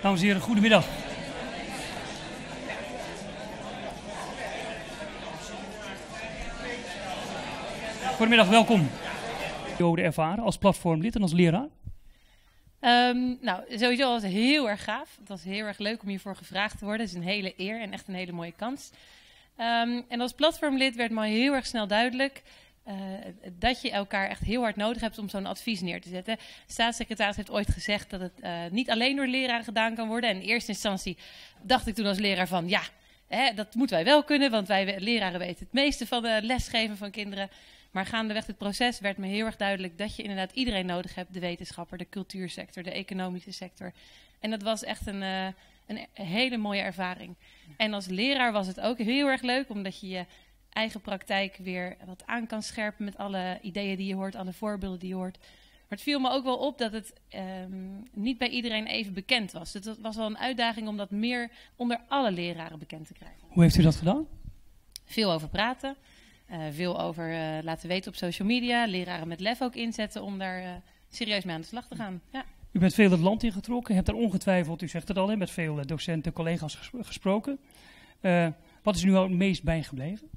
Dames en heren, goedemiddag. Goedemiddag, welkom. Jode ervaren als platformlid en als leraar? Um, nou, sowieso was heel erg gaaf. Het was heel erg leuk om hiervoor gevraagd te worden. Het is een hele eer en echt een hele mooie kans. Um, en als platformlid werd me heel erg snel duidelijk dat je elkaar echt heel hard nodig hebt om zo'n advies neer te zetten. De staatssecretaris heeft ooit gezegd dat het uh, niet alleen door leraren gedaan kan worden. En in eerste instantie dacht ik toen als leraar van ja, hè, dat moeten wij wel kunnen, want wij leraren weten het meeste van de lesgeven van kinderen. Maar gaandeweg het proces werd me heel erg duidelijk dat je inderdaad iedereen nodig hebt. De wetenschapper, de cultuursector, de economische sector. En dat was echt een, uh, een hele mooie ervaring. En als leraar was het ook heel erg leuk, omdat je je eigen praktijk weer wat aan kan scherpen met alle ideeën die je hoort, alle voorbeelden die je hoort. Maar het viel me ook wel op dat het um, niet bij iedereen even bekend was. Het was wel een uitdaging om dat meer onder alle leraren bekend te krijgen. Hoe heeft u dat gedaan? Veel over praten. Uh, veel over uh, laten weten op social media. Leraren met lef ook inzetten om daar uh, serieus mee aan de slag te gaan. Ja. U bent veel het land ingetrokken. hebt er ongetwijfeld, u zegt het al, met veel docenten, collega's ges gesproken. wat is u nou het meest bijgebleven?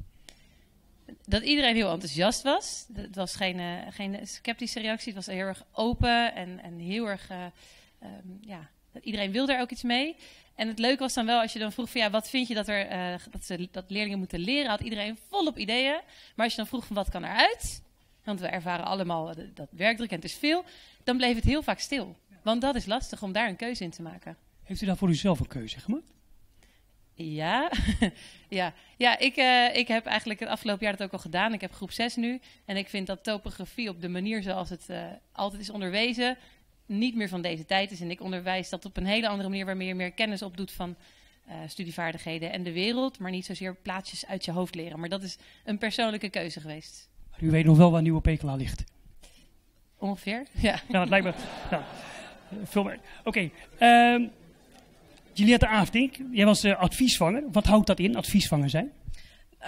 Dat iedereen heel enthousiast was. Het was geen, geen sceptische reactie. Het was heel erg open en, en heel erg... Um, ja, iedereen wil er ook iets mee. En het leuke was dan wel, als je dan vroeg van ja, wat vind je dat, er, uh, dat, ze, dat leerlingen moeten leren, had iedereen volop ideeën. Maar als je dan vroeg van wat kan eruit, want we ervaren allemaal dat, werkdruk en het is veel, dan bleef het heel vaak stil. Want dat is lastig om daar een keuze in te maken. Heeft u dan voor uzelf een keuze gemaakt? Ja, ja. ja ik, uh, ik heb eigenlijk het afgelopen jaar dat ook al gedaan. Ik heb groep 6 nu. En ik vind dat topografie op de manier zoals het uh, altijd is onderwezen, niet meer van deze tijd is. En ik onderwijs dat op een hele andere manier waarmee je meer kennis opdoet van uh, studievaardigheden en de wereld. Maar niet zozeer plaatsjes uit je hoofd leren. Maar dat is een persoonlijke keuze geweest. Maar u weet nog wel waar Nieuwe Pekela ligt? Ongeveer, ja. Nou, het lijkt me... Nou, veel meer. Oké. Okay, uh, Juliette Aafdink, jij was uh, adviesvanger. Wat houdt dat in, adviesvanger zijn?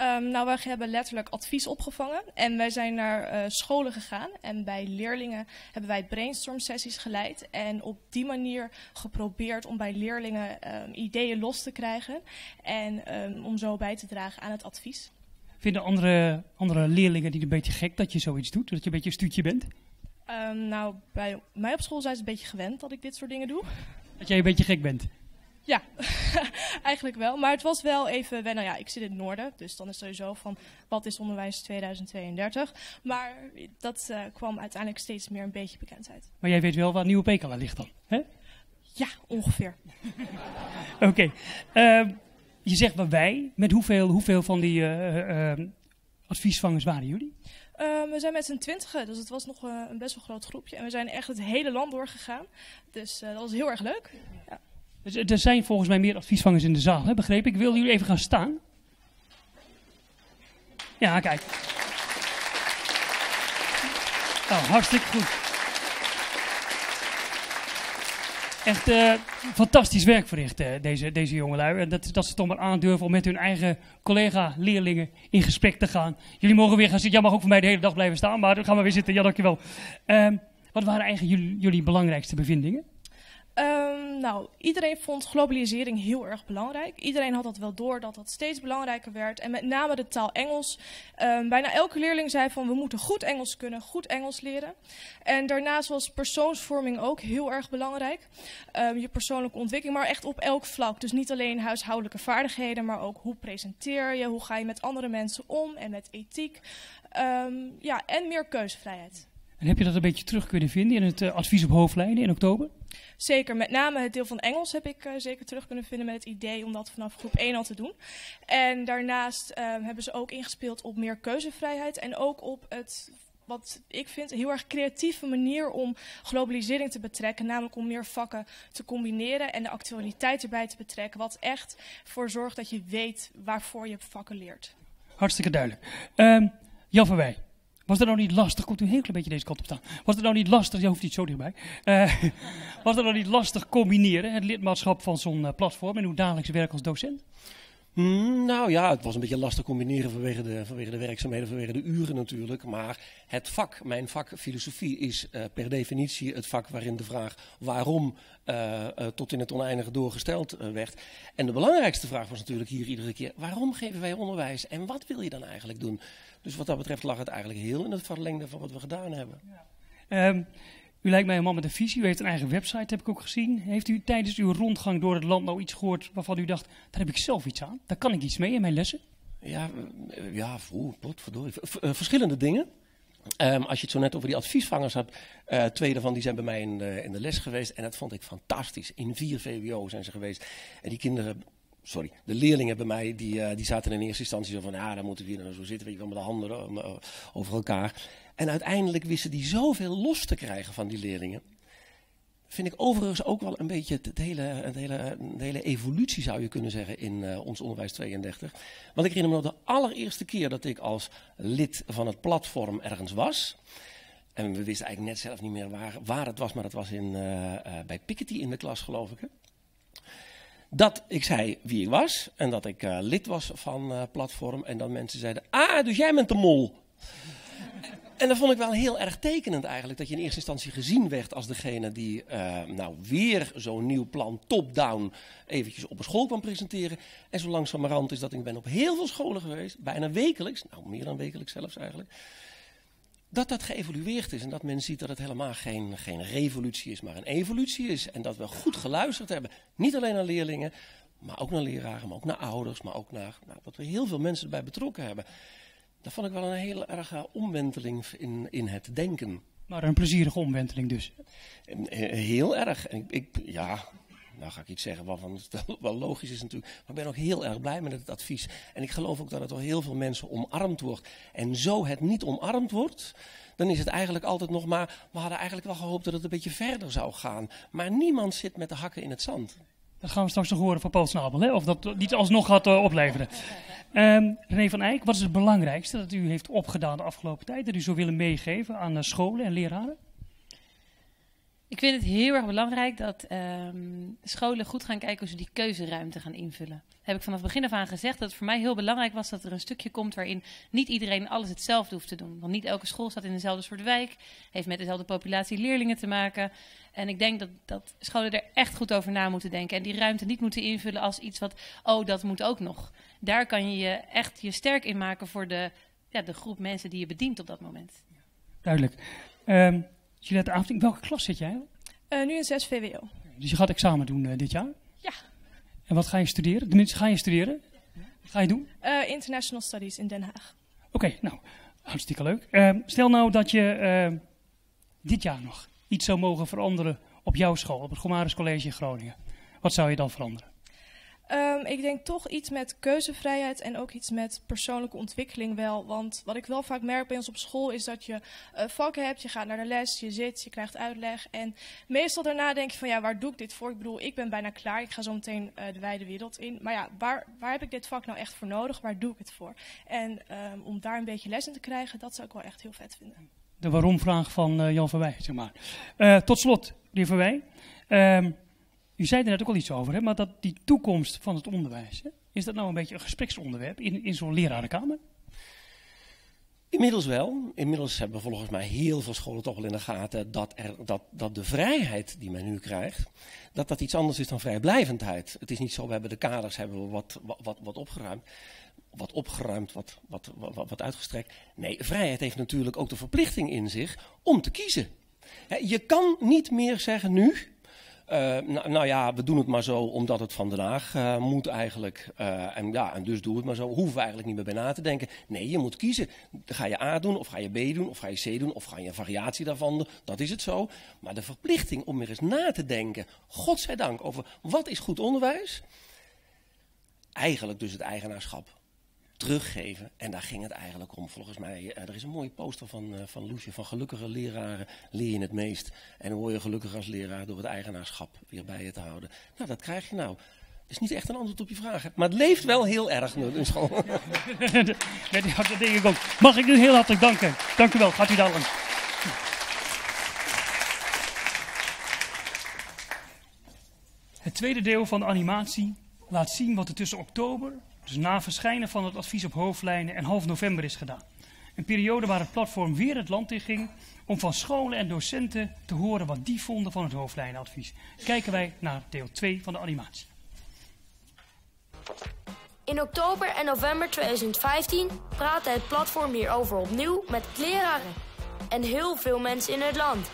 Um, nou, wij hebben letterlijk advies opgevangen en wij zijn naar uh, scholen gegaan. En bij leerlingen hebben wij brainstorm sessies geleid. En op die manier geprobeerd om bij leerlingen um, ideeën los te krijgen. En um, om zo bij te dragen aan het advies. Vinden andere, andere leerlingen die een beetje gek dat je zoiets doet? Dat je een beetje een stuutje bent? nou, bij mij op school zijn ze een beetje gewend dat ik dit soort dingen doe. Dat jij een beetje gek bent? Ja, eigenlijk wel. Maar het was wel even wennen. Ja, ik zit in het noorden, dus dan is sowieso van wat is onderwijs 2032. Maar dat uh, kwam uiteindelijk steeds meer een beetje bekendheid. Maar jij weet wel waar Nieuwe Pekela ligt dan, hè? Ja, ongeveer. Oké. Okay. Uh, je zegt maar wij. Met hoeveel, hoeveel van die uh, adviesvangers waren jullie? Uh, we zijn met z'n twintigen, dus het was nog uh, een best wel groot groepje. En we zijn echt het hele land doorgegaan. Dus dat was heel erg leuk. Ja. Dus er zijn volgens mij meer adviesvangers in de zaal, hè? begreep ik. Wil jullie even gaan staan? Ja, kijk. Nou, hartstikke goed. Echt uh, fantastisch werk verricht, uh, deze, deze jongelui. En dat, dat ze toch maar aandurven om met hun eigen collega-leerlingen in gesprek te gaan. Jullie mogen weer gaan zitten. Jij mag ook voor mij de hele dag blijven staan, maar dan gaan we weer zitten. Ja, dankjewel. Uh, wat waren eigenlijk jullie, jullie belangrijkste bevindingen? Um, nou, iedereen vond globalisering heel erg belangrijk. Iedereen had dat wel door dat dat steeds belangrijker werd. En met name de taal Engels. Um, bijna elke leerling zei van we moeten goed Engels kunnen, goed Engels leren. En daarnaast was persoonsvorming ook heel erg belangrijk. Um, je persoonlijke ontwikkeling, maar echt op elk vlak. Dus niet alleen huishoudelijke vaardigheden, maar ook hoe presenteer je, hoe ga je met andere mensen om en met ethiek. ja, en meer keuzevrijheid. En heb je dat een beetje terug kunnen vinden in het uh, advies op hoofdlijnen in oktober? Zeker, met name het deel van Engels heb ik uh, zeker terug kunnen vinden met het idee om dat vanaf groep 1 al te doen. En daarnaast uh, hebben ze ook ingespeeld op meer keuzevrijheid en ook op het wat ik vind een heel erg creatieve manier om globalisering te betrekken. Namelijk om meer vakken te combineren en de actualiteit erbij te betrekken. Wat echt voor zorgt dat je weet waarvoor je vakken leert. Hartstikke duidelijk. Um, Jan van Wij. Was het nou niet lastig, komt u een heel klein beetje deze kant op staan. Was het nou niet lastig, je hoeft niet zo dichtbij. Uh, was het nou niet lastig combineren, het lidmaatschap van zo'n uh, platform en uw dagelijkse werk als docent? Hmm, nou ja, het was een beetje lastig combineren vanwege de, vanwege de werkzaamheden, vanwege de uren natuurlijk. Maar het vak, mijn vak filosofie, is uh, per definitie het vak waarin de vraag waarom uh, uh, tot in het oneindige doorgesteld werd. En de belangrijkste vraag was natuurlijk hier iedere keer: waarom geven wij onderwijs en wat wil je dan eigenlijk doen? Dus wat dat betreft lag het eigenlijk heel in het verlengde van wat we gedaan hebben. Um, u lijkt mij een man met een visie. U heeft een eigen website, heb ik ook gezien. Heeft u tijdens uw rondgang door het land nou iets gehoord waarvan u dacht, daar heb ik zelf iets aan? Daar kan ik iets mee in mijn lessen? Ja, ja oeh, potverdorie. verschillende dingen. Um, als je het zo net over die adviesvangers hebt, uh, twee daarvan die zijn bij mij in de, in de les geweest. En dat vond ik fantastisch. In vier VWO zijn ze geweest. En die kinderen sorry, de leerlingen bij mij, die, uh, die zaten in eerste instantie zo van, ja, dan moeten we hier nou zo zitten, weet je wel, met de handen over elkaar. En uiteindelijk wisten die zoveel los te krijgen van die leerlingen. Vind ik overigens ook wel een beetje het hele, hele, de hele evolutie, zou je kunnen zeggen, in uh, ons onderwijs 32. Want ik herinner me nog de allereerste keer dat ik als lid van het platform ergens was. En we wisten eigenlijk net zelf niet meer waar, waar het was, maar het was in, bij Piketty in de klas, geloof ik. Hè? dat ik zei wie ik was en dat ik lid was van Platform. En dat mensen zeiden, ah, dus jij bent de mol. En dat vond ik wel heel erg tekenend eigenlijk, dat je in eerste instantie gezien werd als degene die uh, nou weer zo'n nieuw plan top-down eventjes op een school kwam presenteren. En zo langzamerhand is dat ik ben op heel veel scholen geweest, bijna wekelijks, nou meer dan wekelijks zelfs eigenlijk dat dat geëvolueerd is en dat men ziet dat het helemaal geen, geen revolutie is, maar een evolutie is. En dat we goed geluisterd hebben, niet alleen naar leerlingen, maar ook naar leraren, maar ook naar ouders, maar ook naar nou, dat we heel veel mensen erbij betrokken hebben. Dat vond ik wel een heel erge omwenteling in, in het denken. Maar een plezierige omwenteling dus. Heel erg. Ik, ik, ja, nou ga ik iets zeggen waarvan het wel logisch is natuurlijk. Maar ik ben ook heel erg blij met het advies. En ik geloof ook dat het door heel veel mensen omarmd wordt. En zo het niet omarmd wordt, dan is het eigenlijk altijd nog maar... We hadden eigenlijk wel gehoopt dat het een beetje verder zou gaan. Maar niemand zit met de hakken in het zand. Dat gaan we straks nog horen van Paul Snabel, hè? of dat niet alsnog gaat uh, opleveren. Um, René van Eyck, wat is het belangrijkste dat u heeft opgedaan de afgelopen tijd? Dat u zou willen meegeven aan uh, scholen en leraren? Ik vind het heel erg belangrijk dat um, scholen goed gaan kijken hoe ze die keuzeruimte gaan invullen. Heb ik vanaf het begin af aan gezegd dat het voor mij heel belangrijk was dat er een stukje komt waarin niet iedereen alles hetzelfde hoeft te doen. Want niet elke school staat in dezelfde soort wijk, heeft met dezelfde populatie leerlingen te maken. En ik denk dat, dat scholen er echt goed over na moeten denken en die ruimte niet moeten invullen als iets wat, oh dat moet ook nog. Daar kan je je echt je sterk in maken voor de, ja, de groep mensen die je bedient op dat moment. Duidelijk. Um, Juliette welke klas zit jij? Uh, nu in 6 VWO. Dus je gaat examen doen uh, dit jaar? Ja. En wat ga je studeren? Tenminste, ga je studeren? Wat ga je doen? Uh, International Studies in Den Haag. Oké, okay, nou, hartstikke leuk. Ehm, stel nou dat je ehm, dit jaar nog iets zou mogen veranderen op jouw school, op het Gomaris College in Groningen. Wat zou je dan veranderen? Um, ik denk toch iets met keuzevrijheid en ook iets met persoonlijke ontwikkeling wel. Want wat ik wel vaak merk bij ons op school is dat je uh, vakken hebt, je gaat naar de les, je zit, je krijgt uitleg. En meestal daarna denk je van ja, waar doe ik dit voor? Ik bedoel, ik ben bijna klaar, ik ga zo meteen uh, de wijde wereld in. Maar ja, waar, waar heb ik dit vak nou echt voor nodig? Waar doe ik het voor? En um, om daar een beetje les in te krijgen, dat zou ik wel echt heel vet vinden. De waarom-vraag van uh, Jan Verwij, zeg maar. tot slot, meneer Verwij. Um, u zei er net ook al iets over, hè, maar dat die toekomst van het onderwijs, is dat nou een beetje een gespreksonderwerp in, in zo'n lerarenkamer? Inmiddels wel. Inmiddels hebben volgens mij heel veel scholen toch wel in de gaten dat, er, dat, dat de vrijheid die men nu krijgt, dat dat iets anders is dan vrijblijvendheid. Het is niet zo, we hebben de kaders hebben we wat, wat, wat opgeruimd wat opgeruimd, wat, wat, wat uitgestrekt. Nee, vrijheid heeft natuurlijk ook de verplichting in zich om te kiezen. Je kan niet meer zeggen nu, uh, nou, ja, we doen het maar zo omdat het van Den Haag uh, moet eigenlijk. Uh, en, ja, en dus doe het maar zo. Hoeven we eigenlijk niet meer bij na te denken. Nee, je moet kiezen. Ga je A doen, of ga je B doen, of ga je C doen, of ga je een variatie daarvan doen. Dat is het zo. Maar de verplichting om er eens na te denken, godzijdank, over wat is goed onderwijs. Eigenlijk dus het eigenaarschap teruggeven. En daar ging het eigenlijk om. Volgens mij, uh, er is een mooie poster van, uh, van Loesje, van gelukkige leraren leer je het meest. En dan word je gelukkig als leraar door het eigenaarschap weer bij je te houden. Nou, dat krijg je nou. Dat is niet echt een antwoord op je vraag. Maar het leeft wel heel erg nu in school. dat denk ik ook. Mag ik u heel hartelijk danken. Dank u wel. Gaat u daar langs. Het tweede deel van de animatie laat zien wat er tussen oktober dus na verschijnen van het advies op hoofdlijnen en half november is gedaan. Een periode waar het platform weer het land in ging om van scholen en docenten te horen wat die vonden van het hoofdlijnenadvies. Kijken wij naar deel 2 van de animatie. In oktober en november 2015 praatte het platform hierover opnieuw met leraren en heel veel mensen in het land.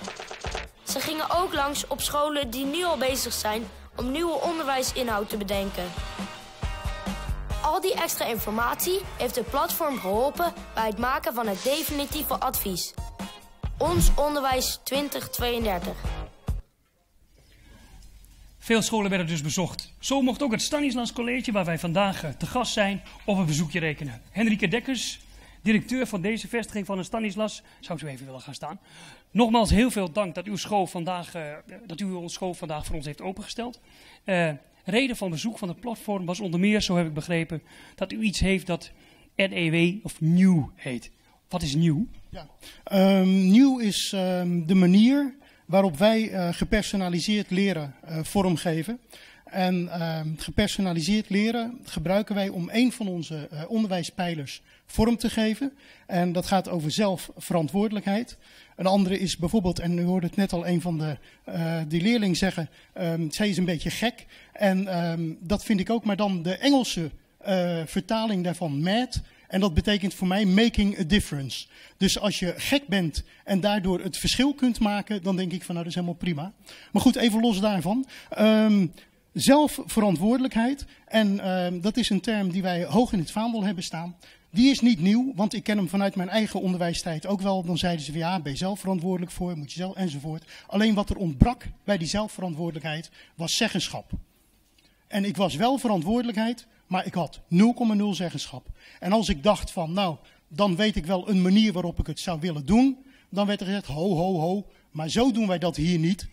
Ze gingen ook langs op scholen die nu al bezig zijn om nieuwe onderwijsinhoud te bedenken. Die extra informatie heeft het platform geholpen bij het maken van het definitieve advies. Ons Onderwijs 2032. Veel scholen werden dus bezocht. Zo mocht ook het Stanislas College, waar wij vandaag eh, te gast zijn, op een bezoekje rekenen. Henrike Dekkers, directeur van deze vestiging van de Stanislas, zou zo even willen gaan staan. Nogmaals heel veel dank dat, uw school vandaag, uh, dat u ons school vandaag voor ons heeft opengesteld. Uh, reden van bezoek van het platform was onder meer, zo heb ik begrepen, dat u iets heeft dat NEW of nieuw heet. Wat is nieuw? Ja. Um, nieuw is um, de manier waarop wij uh, gepersonaliseerd leren uh, vormgeven. En uh, gepersonaliseerd leren gebruiken wij om een van onze uh, onderwijspijlers vorm te geven. En dat gaat over zelfverantwoordelijkheid. Een andere is bijvoorbeeld, en u hoorde het net al een van de uh, die leerling zeggen, um, zij is een beetje gek. En um, dat vind ik ook, maar dan de Engelse vertaling daarvan, mad. En dat betekent voor mij making a difference. Dus als je gek bent en daardoor het verschil kunt maken, dan denk ik van nou dat is helemaal prima. Maar goed, even los daarvan. Um, zelfverantwoordelijkheid, en dat is een term die wij hoog in het vaandel hebben staan. Die is niet nieuw, want ik ken hem vanuit mijn eigen onderwijstijd ook wel. Dan zeiden ze van ja, ben je zelf verantwoordelijk voor, moet je zelf enzovoort. Alleen wat er ontbrak bij die zelfverantwoordelijkheid was zeggenschap. En ik was wel verantwoordelijkheid, maar ik had 0,0 zeggenschap. En als ik dacht van, nou, dan weet ik wel een manier waarop ik het zou willen doen. Dan werd er gezegd, ho, ho, ho, maar zo doen wij dat hier niet.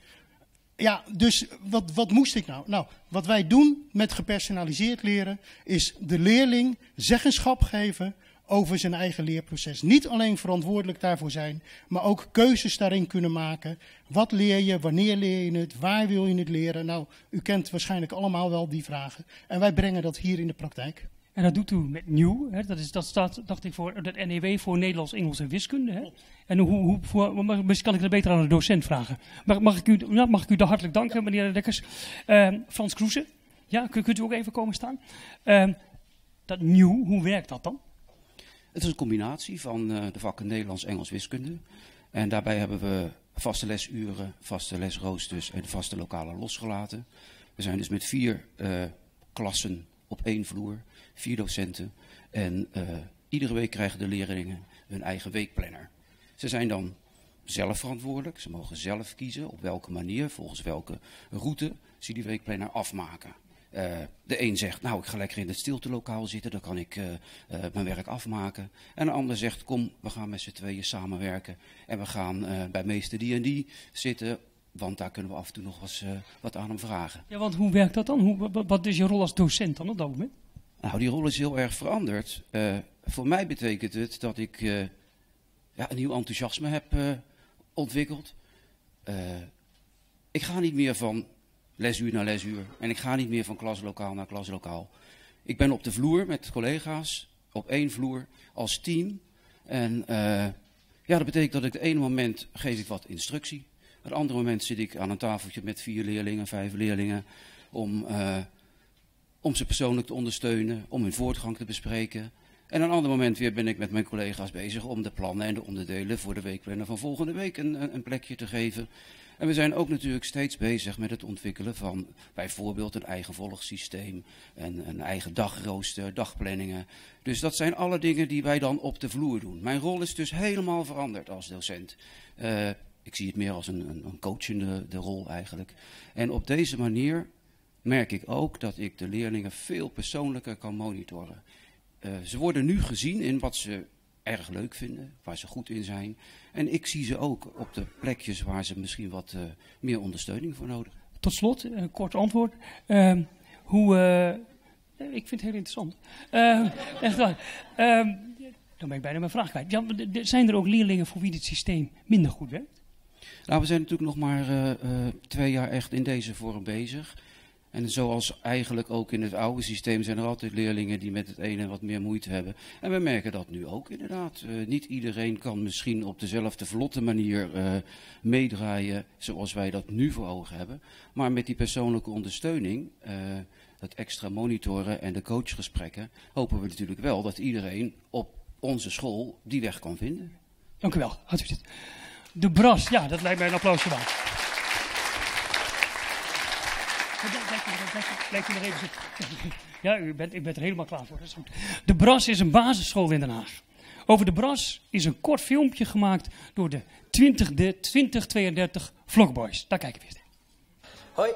Ja, dus wat, wat moest ik nou? Nou, wat wij doen met gepersonaliseerd leren is de leerling zeggenschap geven over zijn eigen leerproces. Niet alleen verantwoordelijk daarvoor zijn, maar ook keuzes daarin kunnen maken. Wat leer je, wanneer leer je het, waar wil je het leren? Nou, u kent waarschijnlijk allemaal wel die vragen. En wij brengen dat hier in de praktijk. En dat doet u met nieuw. Hè? Dat, is, dat staat, dacht ik, voor het NEW voor Nederlands, Engels en Wiskunde. Hè? En hoe, hoe voor, misschien kan ik dat beter aan de docent vragen. Mag, mag, ik, u, nou, mag ik u daar hartelijk danken, meneer Dekkers. Uh, Frans Kroesen, ja, kunt, u ook even komen staan? Uh, dat nieuw, hoe werkt dat dan? Het is een combinatie van uh, de vakken Nederlands, Engels, Wiskunde. En daarbij hebben we vaste lesuren, vaste lesroosters en vaste lokalen losgelaten. We zijn dus met vier uh, klassen op één vloer, vier docenten. En uh, iedere week krijgen de leerlingen hun eigen weekplanner. Ze zijn dan zelf verantwoordelijk. Ze mogen zelf kiezen op welke manier, volgens welke route ze die weekplanner afmaken. Uh, de een zegt, nou ik ga lekker in het stiltelokaal zitten, dan kan ik uh, mijn werk afmaken. En de ander zegt, kom, we gaan met z'n tweeën samenwerken. En we gaan bij meester die en die zitten, want daar kunnen we af en toe nog wat aan hem vragen. Ja, want hoe werkt dat dan? Hoe, wat is je rol als docent dan op dat moment? Nou, die rol is heel erg veranderd. voor mij betekent het dat ik ja, een nieuw enthousiasme heb ontwikkeld. ik ga niet meer van lesuur na lesuur. En ik ga niet meer van klaslokaal naar klaslokaal. Ik ben op de vloer met collega's, op één vloer, als team. En ja, dat betekent dat ik het ene moment geef ik wat instructie. Het andere moment zit ik aan een tafeltje met vier leerlingen, vijf leerlingen. Om, om ze persoonlijk te ondersteunen, om hun voortgang te bespreken. En een ander moment weer ben ik met mijn collega's bezig om de plannen en de onderdelen voor de weekplanner van volgende week een, een plekje te geven. En we zijn ook natuurlijk steeds bezig met het ontwikkelen van bijvoorbeeld een eigen volgsysteem, en een eigen dagrooster, dagplanningen. Dus dat zijn alle dingen die wij dan op de vloer doen. Mijn rol is dus helemaal veranderd als docent. Uh, ik zie het meer als een, een, een coachende de rol eigenlijk. En op deze manier merk ik ook dat ik de leerlingen veel persoonlijker kan monitoren. Uh, ze worden nu gezien in wat ze erg leuk vinden, waar ze goed in zijn. En ik zie ze ook op de plekjes waar ze misschien wat uh, meer ondersteuning voor nodig hebben. Tot slot, een kort antwoord. Uh, hoe, uh, ik vind het heel interessant. Uh, echt waar. dan ben ik bijna mijn vraag kwijt. Ja, zijn er ook leerlingen voor wie dit systeem minder goed werkt? Nou, we zijn natuurlijk nog maar twee jaar echt in deze vorm bezig. En zoals eigenlijk ook in het oude systeem zijn er altijd leerlingen die met het ene wat meer moeite hebben. En we merken dat nu ook inderdaad. Uh, niet iedereen kan misschien op dezelfde vlotte manier uh, meedraaien zoals wij dat nu voor ogen hebben. Maar met die persoonlijke ondersteuning, uh, het extra monitoren en de coachgesprekken, hopen we natuurlijk wel dat iedereen op onze school die weg kan vinden. Dank u wel. De Bras, ja, dat lijkt mij een applausje waard. Blijf u nog even zitten. Ja, u bent, ik ben er helemaal klaar voor. Dat is goed. De Bras is een basisschool in Den Haag. Over de Bras is een kort filmpje gemaakt door de 20, de 2032 Vlogboys. Daar kijken we eens. Hoi,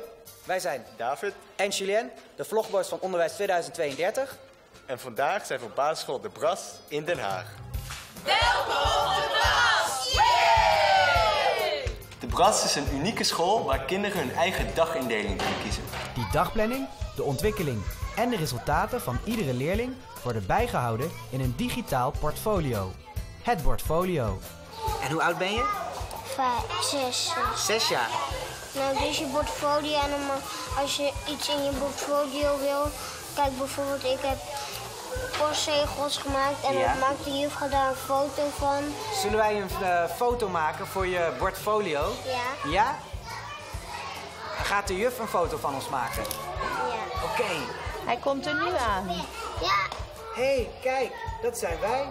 wij zijn David en Julien, de Vlogboys van Onderwijs 2032. En vandaag zijn we op basisschool De Bras in Den Haag. Welkom op De Bras! De Bras is een unieke school waar kinderen hun eigen dagindeling kunnen kiezen. Die dagplanning, de ontwikkeling en de resultaten van iedere leerling worden bijgehouden in een digitaal portfolio. Het portfolio. En hoe oud ben je? Vijf, zes. Zes jaar. Nou, dus je portfolio en als je iets in je portfolio wil, kijk bijvoorbeeld, ik heb postzegels gemaakt en Ja. dan maakt de juffrouw daar een foto van. Zullen wij een eh, foto maken voor je portfolio? Ja. Ja? Dan gaat de juf een foto van ons maken. Ja. Oké. Hij komt er nu aan. Ja. Hé, hey, kijk, dat zijn wij.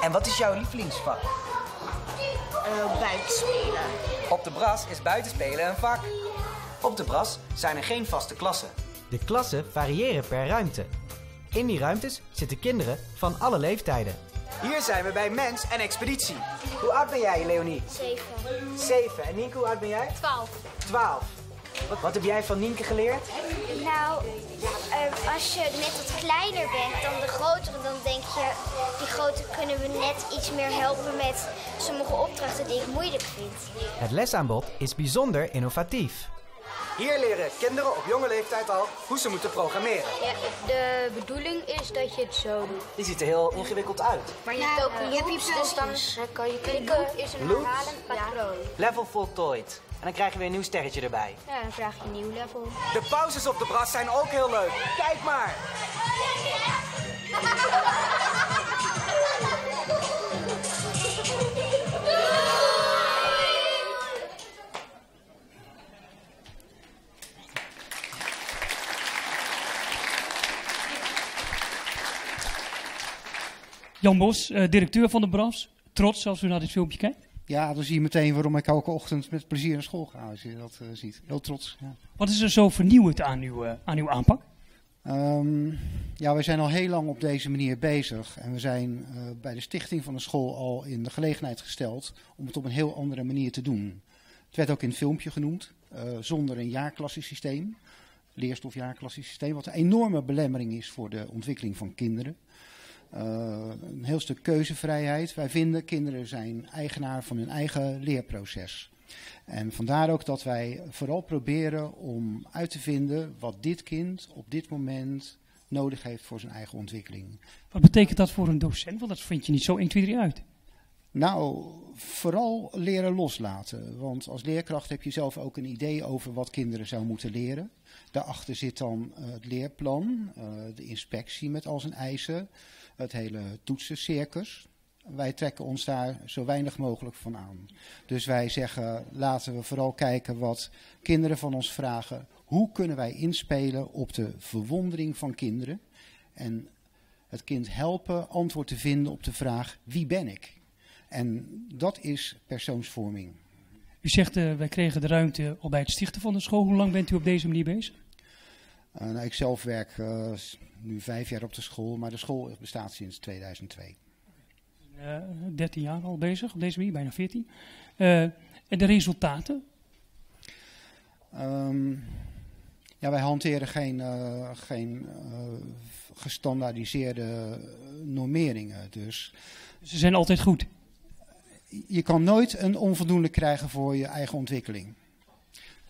En wat is jouw lievelingsvak? buitenspelen. Op de Bras is buitenspelen een vak. Op de Bras zijn er geen vaste klassen. De klassen variëren per ruimte. In die ruimtes zitten kinderen van alle leeftijden. Hier zijn we bij Mens en Expeditie. Hoe oud ben jij, Leonie? Zeven. Zeven. En Nienke, hoe oud ben jij? Twaalf. Twaalf. Wat, wat heb jij van Nienke geleerd? Nou, eh, als je net wat kleiner bent dan de grotere, dan denk je, die grote kunnen we net iets meer helpen met sommige opdrachten die ik moeilijk vind. Het lesaanbod is bijzonder innovatief. Hier leren kinderen op jonge leeftijd al hoe ze moeten programmeren. Ja, de bedoeling is dat je het zo doet. Die ziet er heel ingewikkeld uit. Maar je hebt ook loops, dus dan kan je klikken. is een Loops? herhalend patroon. Level voltooid. En dan krijgen we een nieuw sterretje erbij. Ja, dan vraag je een nieuw level. De pauzes op de bras zijn ook heel leuk. Kijk maar. Jan Bos, eh, directeur van de Bras. Trots als u naar dit filmpje kijkt. Ja, dan zie je meteen waarom ik elke ochtend met plezier naar school ga, als je dat eh, ziet. Heel trots. Ja. Wat is er zo vernieuwend aan uw, eh, aan uw aanpak? Ehm, ja, we zijn al heel lang op deze manier bezig. En we zijn bij de stichting van de school al in de gelegenheid gesteld om het op een heel andere manier te doen. Het werd ook in het filmpje genoemd, zonder een jaarklassensysteem, leerstofjaarklassensysteem, wat een enorme belemmering is voor de ontwikkeling van kinderen. Eh, een heel stuk keuzevrijheid. Wij vinden kinderen zijn eigenaar van hun eigen leerproces. En vandaar ook dat wij vooral proberen om uit te vinden wat dit kind op dit moment nodig heeft voor zijn eigen ontwikkeling. Wat betekent dat voor een docent? Want dat vind je niet zo 1, 2, 3 uit. Nou, vooral leren loslaten. Want als leerkracht heb je zelf ook een idee over wat kinderen zou moeten leren. Daarachter zit dan eh, het leerplan, eh, de inspectie met al zijn eisen, het hele toetsencircus. Wij trekken ons daar zo weinig mogelijk van aan. Dus wij zeggen, laten we vooral kijken wat kinderen van ons vragen. Hoe kunnen wij inspelen op de verwondering van kinderen? En het kind helpen antwoord te vinden op de vraag, wie ben ik? En dat is persoonsvorming. U zegt, eh, wij kregen de ruimte al bij het stichten van de school. Hoe lang bent u op deze manier bezig? Uh, nou, ik zelf werk uh, nu vijf jaar op de school, maar de school bestaat sinds 2002. Uh, 13 jaar al bezig, op deze manier, bijna 14. Uh, en de resultaten? Um, ja, wij hanteren geen, uh, geen gestandaardiseerde normeringen. Dus ze zijn altijd goed. Je kan nooit een onvoldoende krijgen voor je eigen ontwikkeling.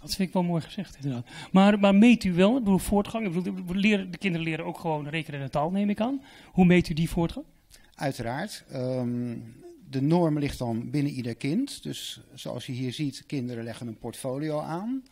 Dat vind ik wel mooi gezegd, inderdaad. Maar, maar meet u wel, ik bedoel, voortgang? Ik leren, de kinderen leren ook gewoon rekenen en taal, neem ik aan. Hoe meet u die voortgang? Uiteraard. Um, de norm ligt dan binnen ieder kind. Dus zoals je hier ziet, kinderen leggen een portfolio aan.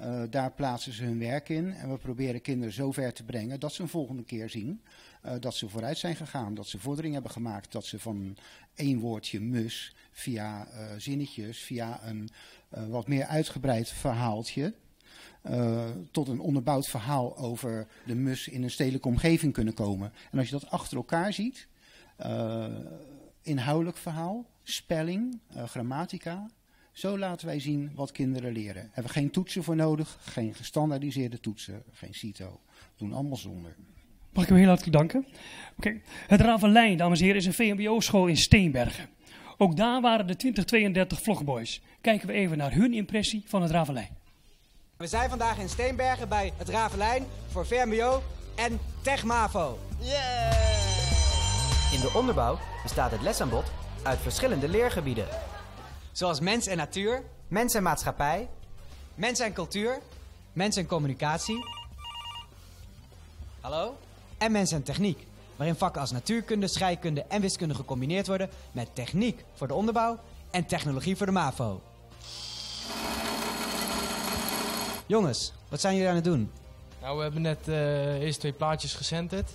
Uh, daar plaatsen ze hun werk in. En we proberen kinderen zover te brengen dat ze een volgende keer zien uh, dat ze vooruit zijn gegaan. Dat ze vordering hebben gemaakt. Dat ze van één woordje mus via uh, zinnetjes, via een wat meer uitgebreid verhaaltje. tot een onderbouwd verhaal over de mus in een stedelijke omgeving kunnen komen. En als je dat achter elkaar ziet, inhoudelijk verhaal, spelling, grammatica, zo laten wij zien wat kinderen leren. Hebben we geen toetsen voor nodig, geen gestandaardiseerde toetsen, geen CITO. Doen allemaal zonder. Mag ik u heel hartelijk danken? Oké. Het Ravelijn, dames en heren, is een VMBO-school in Steenbergen. Ook daar waren de 2032 vlogboys. Kijken we even naar hun impressie van het Ravelijn. We zijn vandaag in Steenbergen bij het Ravelijn voor VMBO en TechMavo. In de onderbouw bestaat het lesaanbod uit verschillende leergebieden. Zoals mens en natuur, mens en maatschappij, mens en cultuur, mens en communicatie. Hallo? En mens en techniek, waarin vakken als natuurkunde, scheikunde en wiskunde gecombineerd worden met techniek voor de onderbouw en technologie voor de MAVO. Jongens, wat zijn jullie aan het doen? Nou, we hebben net uh, eerst twee plaatjes gecenterd.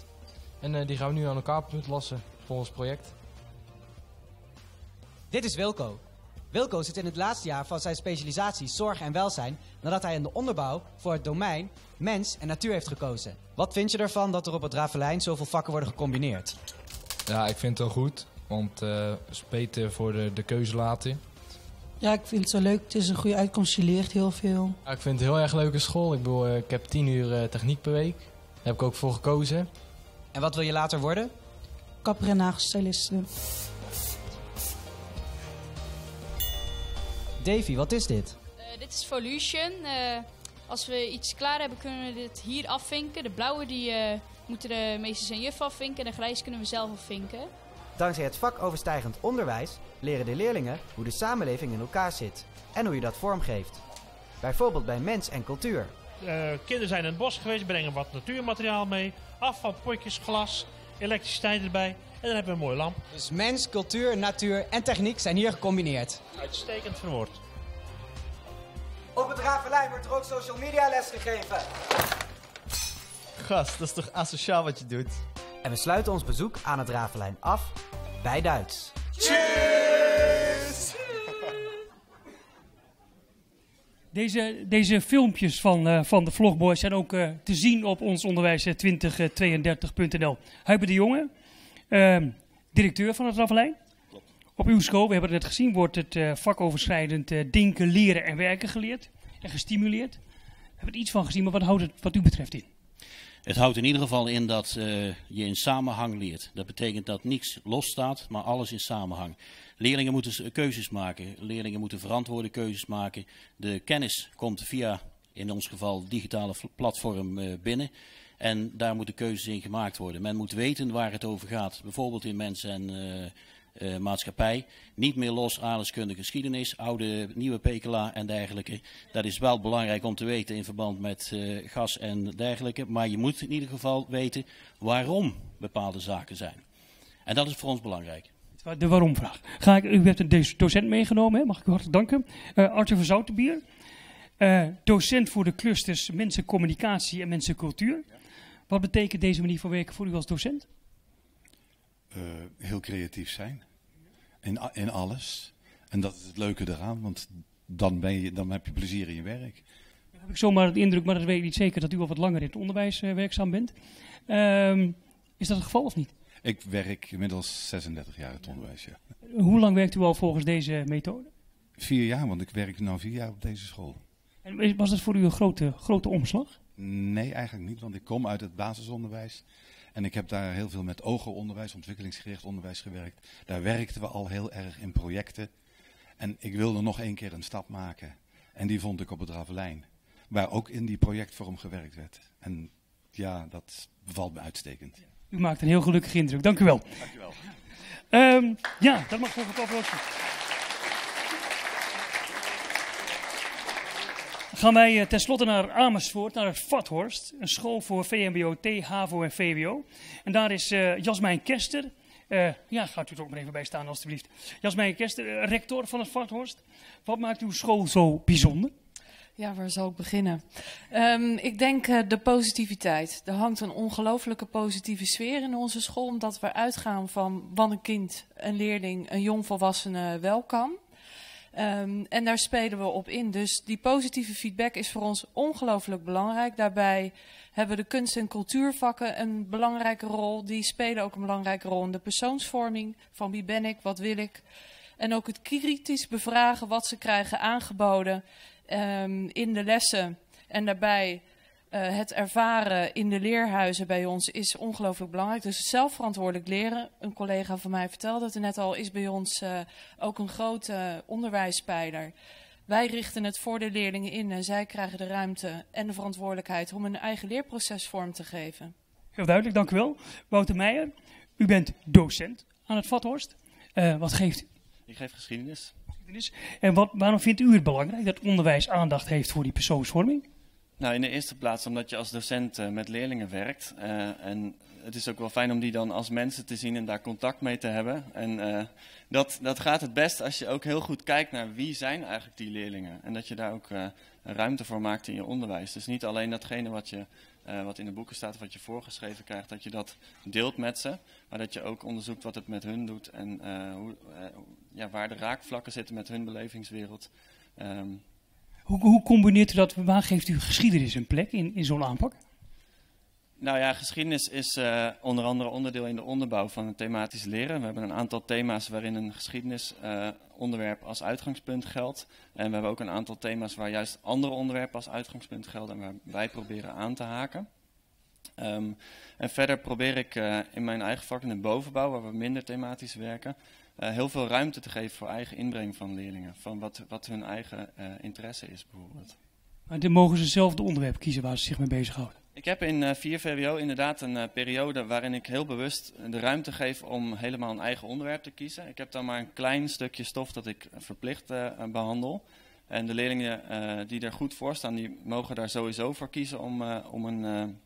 En uh, die gaan we nu aan elkaar lassen voor ons project. Dit is Wilco. Wilco zit in het laatste jaar van zijn specialisatie zorg en welzijn nadat hij in de onderbouw voor het domein mens en natuur heeft gekozen. Wat vind je ervan dat er op het Ravelijn zoveel vakken worden gecombineerd? Ja, ik vind het wel goed, want uh, het is beter voor de, de keuze laten. Ja, ik vind het zo leuk. Het is een goede uitkomst, je leert heel veel. Ja, ik vind het een heel erg leuke school. Ik, bedoel, ik heb tien uur uh, techniek per week. Daar heb ik ook voor gekozen. En wat wil je later worden? Kapper en Davy, wat is dit? Uh, dit is Volution. Uh, als we iets klaar hebben, kunnen we dit hier afvinken. De blauwe die, uh, moeten de meesters en juf afvinken. En de grijs kunnen we zelf afvinken. Dankzij het vakoverstijgend onderwijs leren de leerlingen hoe de samenleving in elkaar zit. En hoe je dat vormgeeft. Bijvoorbeeld bij mens en cultuur. kinderen zijn in het bos geweest, brengen wat natuurmateriaal mee. Afvalpotjes, glas, elektriciteit erbij. En dan hebben we een mooie lamp. Dus mens, cultuur, natuur en techniek zijn hier gecombineerd. Uitstekend verwoord. Op het Ravelijn wordt er ook social media les gegeven. Gast, dat is toch asociaal wat je doet? En we sluiten ons bezoek aan het Ravelijn af bij Duits. Cheers! Deze, deze filmpjes van, uh, van de Vlogboys zijn ook uh, te zien op ons onderwijs 2032.nl. Huiber de Jonge, directeur van het Ravelijn. Op uw school, we hebben het net gezien, wordt het uh, vakoverschrijdend uh, denken, leren en werken geleerd en gestimuleerd. We hebben er iets van gezien, maar wat houdt het wat u betreft in? Het houdt in ieder geval in dat uh, je in samenhang leert. Dat betekent dat niets losstaat, maar alles in samenhang. Leerlingen moeten keuzes maken. Leerlingen moeten verantwoorde keuzes maken. De kennis komt via, in ons geval, digitale platform binnen. En daar moeten keuzes in gemaakt worden. Men moet weten waar het over gaat. Bijvoorbeeld in mensen en uh, uh, maatschappij. Niet meer los aardeskunde geschiedenis, oude, nieuwe PKLA en dergelijke. Dat is wel belangrijk om te weten in verband met uh, gas en dergelijke. Maar je moet in ieder geval weten waarom bepaalde zaken zijn. En dat is voor ons belangrijk. De waarom-vraag. Ga ik, u hebt een docent meegenomen, hè? mag ik u hartelijk danken. Arthur van Zoutenbier. docent voor de clusters mensencommunicatie en mensencultuur. Wat betekent deze manier van werken voor u als docent? Uh, heel creatief zijn. In, in alles. En dat is het leuke eraan, want dan, ben je, dan heb je plezier in je werk. Dan heb ik zomaar de indruk, maar dat weet ik niet zeker, dat u al wat langer in het onderwijs uh, werkzaam bent. Um, is dat het geval of niet? Ik werk inmiddels 36 jaar in het onderwijs, ja. Hoe lang werkt u al volgens deze methode? Vier jaar, want ik werk nu vier jaar op deze school. En was dat voor u een grote, grote omslag? Nee, eigenlijk niet, want ik kom uit het basisonderwijs. En ik heb daar heel veel met ogenonderwijs, ontwikkelingsgericht onderwijs gewerkt. Daar werkten we al heel erg in projecten. En ik wilde nog één keer een stap maken. En die vond ik op het Ravelijn. Waar ook in die projectvorm gewerkt werd. En ja, dat bevalt me uitstekend. U maakt een heel gelukkige indruk. Dank u wel. Dank u wel. Um, ja, dat mag volgens het applausje. Gaan wij uh, tenslotte naar Amersfoort, naar het Vathorst. Een school voor VMBO, T, HAVO en VWO. En daar is uh, Jasmijn Kester, Eh, ja, gaat u er ook maar even bij staan, alstublieft. Jasmijn Kerst, eh, rector van het Vathorst. Wat maakt uw school zo bijzonder? Ja, waar zal ik beginnen? Um, ik denk de positiviteit. Er hangt een ongelooflijke positieve sfeer in onze school, omdat we uitgaan van wat een kind, een leerling, een jongvolwassene wel kan. Um, en daar spelen we op in. Dus die positieve feedback is voor ons ongelooflijk belangrijk. Daarbij hebben de kunst- en cultuurvakken een belangrijke rol. Die spelen ook een belangrijke rol in de persoonsvorming. Van wie ben ik, wat wil ik. En ook het kritisch bevragen wat ze krijgen aangeboden um, in de lessen. En daarbij uh, het ervaren in de leerhuizen bij ons is ongelooflijk belangrijk. Dus zelfverantwoordelijk leren. Een collega van mij vertelde het net al, is bij ons uh, ook een grote onderwijspijler. Wij richten het voor de leerlingen in en zij krijgen de ruimte en de verantwoordelijkheid om hun eigen leerproces vorm te geven. Heel duidelijk, dank u wel. Wouter Meijer, u bent docent aan het Vathorst. Uh, wat geeft u? Ik geef geschiedenis. geschiedenis. En wat, waarom vindt u het belangrijk dat onderwijs aandacht heeft voor die persoonsvorming? Nou, in de eerste plaats omdat je als docent uh, met leerlingen werkt. Uh, en het is ook wel fijn om die dan als mensen te zien en daar contact mee te hebben. En uh, dat, dat gaat het best als je ook heel goed kijkt naar wie zijn eigenlijk die leerlingen. En dat je daar ook ruimte voor maakt in je onderwijs. Dus niet alleen datgene wat, je, wat in de boeken staat of wat je voorgeschreven krijgt, dat je dat deelt met ze. Maar dat je ook onderzoekt wat het met hun doet en hoe, ja, waar de raakvlakken zitten met hun belevingswereld. Um, hoe, hoe, combineert u dat? Waar geeft u geschiedenis een plek in, in zo'n aanpak? Nou ja, geschiedenis is uh, onder andere onderdeel in de onderbouw van het thematisch leren. We hebben een aantal thema's waarin een geschiedenisonderwerp uh, als uitgangspunt geldt. En we hebben ook een aantal thema's waar juist andere onderwerpen als uitgangspunt gelden en waar wij proberen aan te haken. Um, en verder probeer ik uh, in mijn eigen vak in de bovenbouw, waar we minder thematisch werken, uh, heel veel ruimte te geven voor eigen inbreng van leerlingen. Van wat, wat hun eigen uh, interesse is bijvoorbeeld. Maar dan mogen ze zelf het onderwerp kiezen waar ze zich mee bezighouden? Ik heb in uh, 4 VWO inderdaad een periode waarin ik heel bewust de ruimte geef om helemaal een eigen onderwerp te kiezen. Ik heb dan maar een klein stukje stof dat ik verplicht behandel. En de leerlingen die er goed voor staan, die mogen daar sowieso voor kiezen om, om een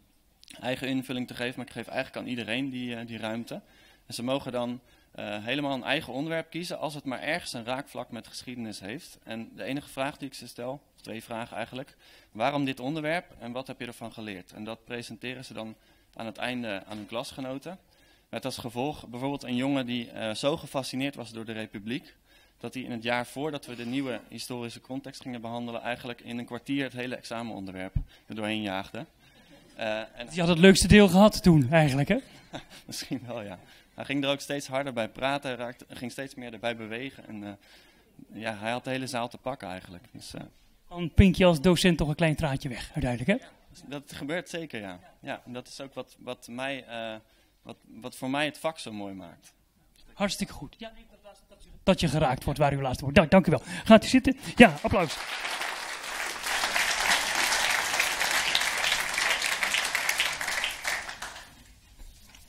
eigen invulling te geven. Maar ik geef eigenlijk aan iedereen die, die ruimte. En ze mogen dan uh, helemaal een eigen onderwerp kiezen als het maar ergens een raakvlak met geschiedenis heeft. En de enige vraag die ik ze stel, of twee vragen eigenlijk, waarom dit onderwerp en wat heb je ervan geleerd? En dat presenteren ze dan aan het einde aan hun klasgenoten. Met als gevolg bijvoorbeeld een jongen die uh, zo gefascineerd was door de Republiek, dat hij in het jaar voordat we de nieuwe historische context gingen behandelen, eigenlijk in een kwartier het hele examenonderwerp er doorheen jaagde. Uh, en die had het leukste deel gehad toen eigenlijk, hè? Misschien wel, ja. Hij ging er ook steeds harder bij praten, hij raakte, ging steeds meer erbij bewegen. En uh, ja, hij had de hele zaal te pakken eigenlijk. Dus, uh, Dan pink je als docent toch een klein traatje weg, uiteindelijk, hè? Dat gebeurt zeker, ja. ja en dat is ook wat, wat, mij, uh, wat, wat voor mij het vak zo mooi maakt. Hartstikke goed. Ja, nee, dat, dat, dat je geraakt wordt waar u laatst wordt. Dank, dank u wel. Gaat u zitten? Ja, applaus.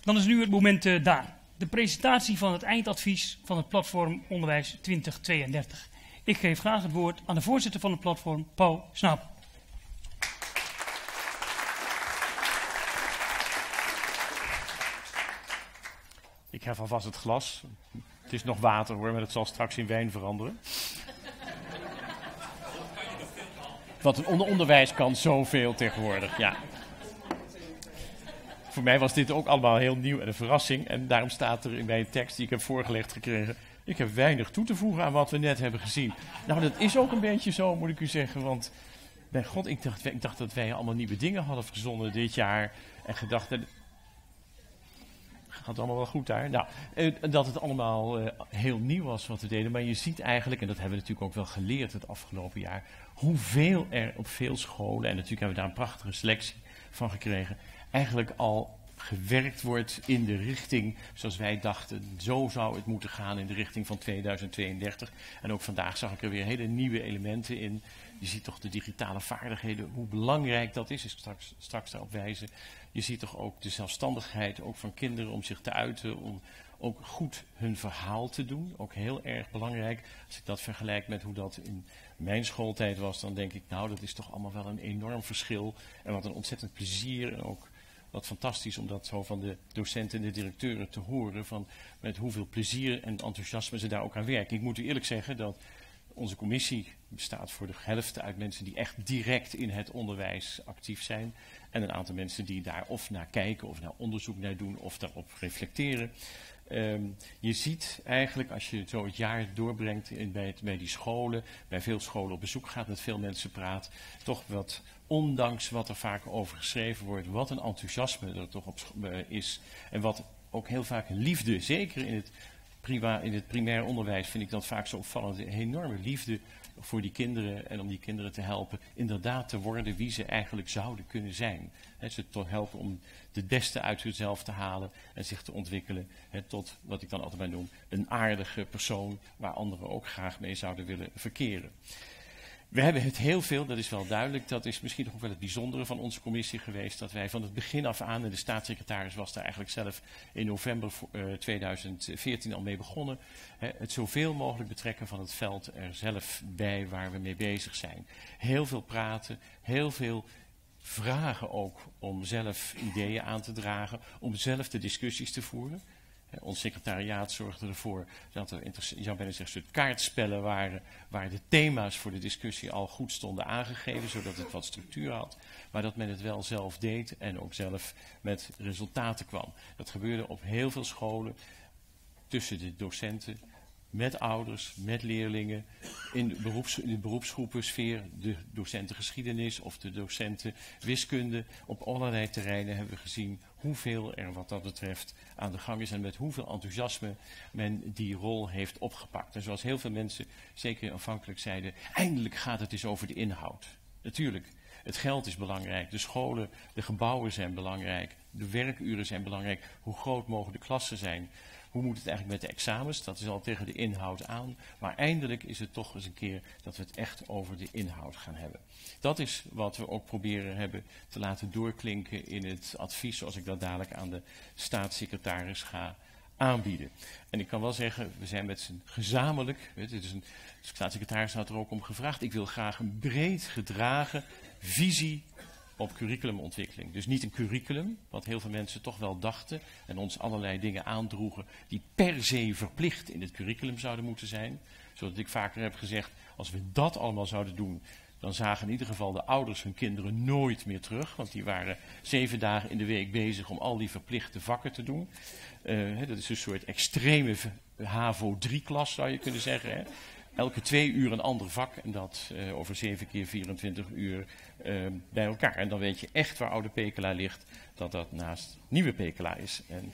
Dan is nu het moment uh, daar. De presentatie van het eindadvies van het platform Onderwijs 2032. Ik geef graag het woord aan de voorzitter van het platform, Paul Snaap. Ik hef alvast het glas. Het is nog water hoor, maar het zal straks in wijn veranderen. Want een onder onderwijs kan zoveel tegenwoordig, ja voor mij was dit ook allemaal heel nieuw en een verrassing. En daarom staat er in mijn tekst die ik heb voorgelegd gekregen. Ik heb weinig toe te voegen aan wat we net hebben gezien. Nou, dat is ook een beetje zo, moet ik u zeggen. Want bij God, ik dacht, ik dacht dat wij allemaal nieuwe dingen hadden verzonnen dit jaar. En gedacht. Dat, gaat allemaal wel goed daar. Nou, dat het allemaal uh, heel nieuw was wat we deden. Maar je ziet eigenlijk, en dat hebben we natuurlijk ook wel geleerd het afgelopen jaar. Hoeveel er op veel scholen, en natuurlijk hebben we daar een prachtige selectie van gekregen eigenlijk al gewerkt wordt in de richting zoals wij dachten. Zo zou het moeten gaan in de richting van 2032. En ook vandaag zag ik er weer hele nieuwe elementen in. Je ziet toch de digitale vaardigheden, hoe belangrijk dat is. Ik straks, straks daarop wijzen. Je ziet toch ook de zelfstandigheid ook van kinderen om zich te uiten. Om ook goed hun verhaal te doen. Ook heel erg belangrijk. Als ik dat vergelijk met hoe dat in mijn schooltijd was, dan denk ik, nou, dat is toch allemaal wel een enorm verschil. En wat een ontzettend plezier en ook wat fantastisch om dat zo van de docenten en de directeuren te horen. Van met hoeveel plezier en enthousiasme ze daar ook aan werken. Ik moet u eerlijk zeggen dat onze commissie bestaat voor de helft uit mensen die echt direct in het onderwijs actief zijn. En een aantal mensen die daar of naar kijken of naar onderzoek naar doen of daarop reflecteren. Ehm, je ziet eigenlijk als je zo het jaar doorbrengt bij, het- bij die scholen, bij veel scholen op bezoek gaat, met veel mensen praat, toch wat, ondanks wat er vaak over geschreven wordt, wat een enthousiasme er toch op eh, is. En wat ook heel vaak liefde, zeker in het, priva, in het primair onderwijs vind ik dat vaak zo opvallend, een enorme liefde voor die kinderen en om die kinderen te helpen inderdaad te worden wie ze eigenlijk zouden kunnen zijn. He, ze te helpen om het beste uit zichzelf te halen en zich te ontwikkelen tot, wat ik dan altijd maar noem, een aardige persoon waar anderen ook graag mee zouden willen verkeren. We hebben het heel veel, dat is wel duidelijk. Dat is misschien ook wel het bijzondere van onze commissie geweest. Dat wij van het begin af aan, en de staatssecretaris was daar eigenlijk zelf in november vo- eh, 2014 al mee begonnen. het zoveel mogelijk betrekken van het veld er zelf bij waar we mee bezig zijn. Heel veel praten, heel veel vragen ook om zelf ideeën aan te dragen, om zelf de discussies te voeren. Ons secretariaat zorgde ervoor dat er zou bijna zeggen, kaartspellen waren waar de thema's voor de discussie al goed stonden aangegeven, zodat het wat structuur had, maar dat men het wel zelf deed en ook zelf met resultaten kwam. Dat gebeurde op heel veel scholen, tussen de docenten, met ouders, met leerlingen, in de, beroeps, in de beroepsgroepensfeer, de docenten geschiedenis of de docenten wiskunde. Op allerlei terreinen hebben we gezien hoeveel er wat dat betreft aan de gang is en met hoeveel enthousiasme men die rol heeft opgepakt. En zoals heel veel mensen, zeker aanvankelijk zeiden, eindelijk gaat het eens over de inhoud. Natuurlijk, het geld is belangrijk, de scholen, de gebouwen zijn belangrijk, de werkuren zijn belangrijk, hoe groot mogen de klassen zijn. Hoe moet het eigenlijk met de examens? Dat is al tegen de inhoud aan. Maar eindelijk is het toch eens een keer dat we het echt over de inhoud gaan hebben. Dat is wat we ook proberen hebben te laten doorklinken in het advies, zoals ik dat dadelijk aan de staatssecretaris ga aanbieden. En ik kan wel zeggen, we zijn met z'n gezamenlijk, is een, de staatssecretaris had er ook om gevraagd, ik wil graag een breed gedragen visie op curriculumontwikkeling. Dus niet een curriculum, wat heel veel mensen toch wel dachten en ons allerlei dingen aandroegen die per se verplicht in het curriculum zouden moeten zijn. Zodat ik vaker heb gezegd, als we dat allemaal zouden doen, dan zagen in ieder geval de ouders hun kinderen nooit meer terug. Want die waren zeven dagen in de week bezig om al die verplichte vakken te doen. Eh, dat is een soort extreme HAVO 3-klas zou je kunnen zeggen. Hè. Elke twee uur een ander vak en dat eh, over zeven keer 24 uur eh, bij elkaar. En dan weet je echt waar oude Pekela ligt, dat dat naast nieuwe Pekela is. En,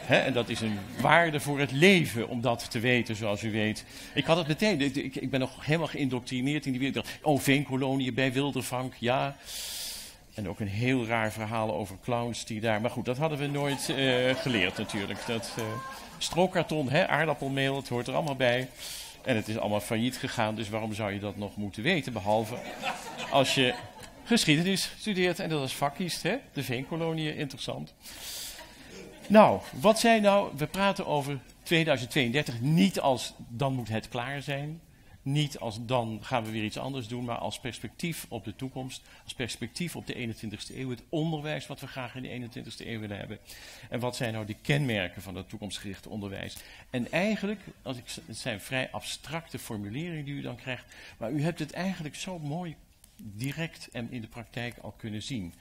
hè, en dat is een waarde voor het leven om dat te weten, zoals u weet. Ik had het meteen, ik, ik- ben nog helemaal geïndoctrineerd in die wereld. Oh, veenkoloniën bij Wildervank, ja. En ook een heel raar verhaal over clowns die daar... Maar goed, dat hadden we nooit eh, geleerd natuurlijk. Dat eh, strookkarton, hè, aardappelmeel, het hoort er allemaal bij. En het is allemaal failliet gegaan, dus waarom zou je dat nog moeten weten? Behalve als je geschiedenis studeert en dat als vak kiest, hè? De veenkoloniën, interessant. Nou, wat zijn nou... We praten over 2032 niet als dan moet het klaar zijn. Niet als dan gaan we weer iets anders doen, maar als perspectief op de toekomst. Als perspectief op de 21ste eeuw. Het onderwijs wat we graag in de 21ste eeuw willen hebben. En wat zijn nou de kenmerken van dat toekomstgerichte onderwijs? En eigenlijk, als ik, het zijn vrij abstracte formuleringen die u dan krijgt. Maar u hebt het eigenlijk zo mooi direct en in de praktijk al kunnen zien.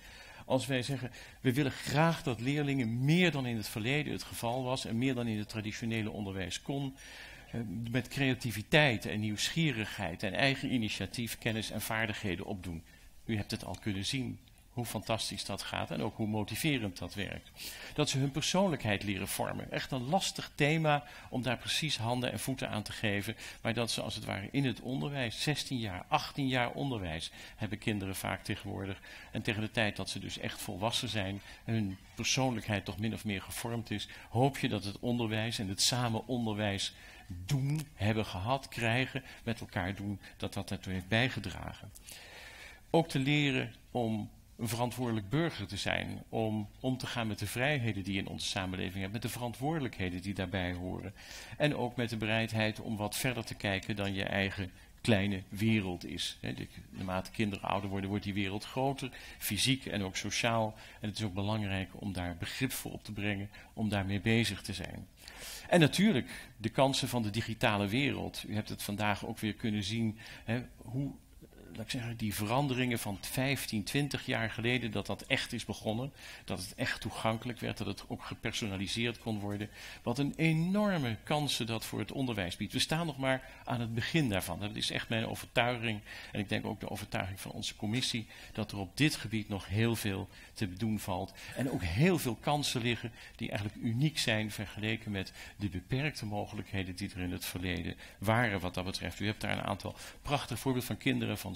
Als wij zeggen, we willen graag dat leerlingen meer dan in het verleden het geval was en meer dan in het traditionele onderwijs kon, eh, met creativiteit en nieuwsgierigheid en eigen initiatief kennis en vaardigheden opdoen. U hebt het al kunnen zien hoe fantastisch dat gaat en ook hoe motiverend dat werkt. Dat ze hun persoonlijkheid leren vormen. Echt een lastig thema om daar precies handen en voeten aan te geven. Maar dat ze als het ware in het onderwijs, 16 jaar, 18 jaar onderwijs, hebben kinderen vaak tegenwoordig. En tegen de tijd dat ze dus echt volwassen zijn en hun persoonlijkheid toch min of meer gevormd is, hoop je dat het onderwijs en het samen onderwijs doen, hebben gehad, krijgen, met elkaar doen, dat dat daartoe heeft bijgedragen. Ook te leren om een verantwoordelijk burger te zijn. Om om te gaan met de vrijheden die in onze samenleving hebt. Met de verantwoordelijkheden die daarbij horen. En ook met de bereidheid om wat verder te kijken dan je eigen kleine wereld is. Hè. De- Naarmate kinderen ouder worden, wordt die wereld groter, fysiek en ook sociaal. En het is ook belangrijk om daar begrip voor op te brengen, om daarmee bezig te zijn. En natuurlijk de kansen van de digitale wereld. U hebt het vandaag ook weer kunnen zien hè, hoe laat zeggen, die veranderingen van 15, 20 jaar geleden, dat dat echt is begonnen. Dat het echt toegankelijk werd, dat het ook gepersonaliseerd kon worden. Wat een enorme kansen dat voor het onderwijs biedt. We staan nog maar aan het begin daarvan. Dat is echt mijn overtuiging. En ik denk ook de overtuiging van onze commissie, dat er op dit gebied nog heel veel te doen valt. En ook heel veel kansen liggen die eigenlijk uniek zijn vergeleken met de beperkte mogelijkheden die er in het verleden waren wat dat betreft. U hebt daar een aantal prachtige voorbeelden van kinderen van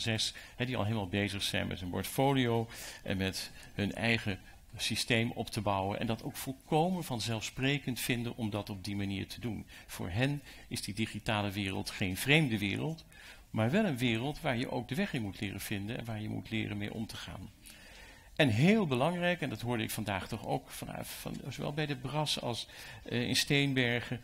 hè, die al helemaal bezig zijn met een portfolio en met hun eigen systeem op te bouwen. En dat ook volkomen vanzelfsprekend vinden om dat op die manier te doen. Voor hen is die digitale wereld geen vreemde wereld, maar wel een wereld waar je ook de weg in moet leren vinden en waar je moet leren mee om te gaan. En heel belangrijk, en dat hoorde ik vandaag toch ook vanuit, van, zowel bij de Bras als eh, in Steenbergen,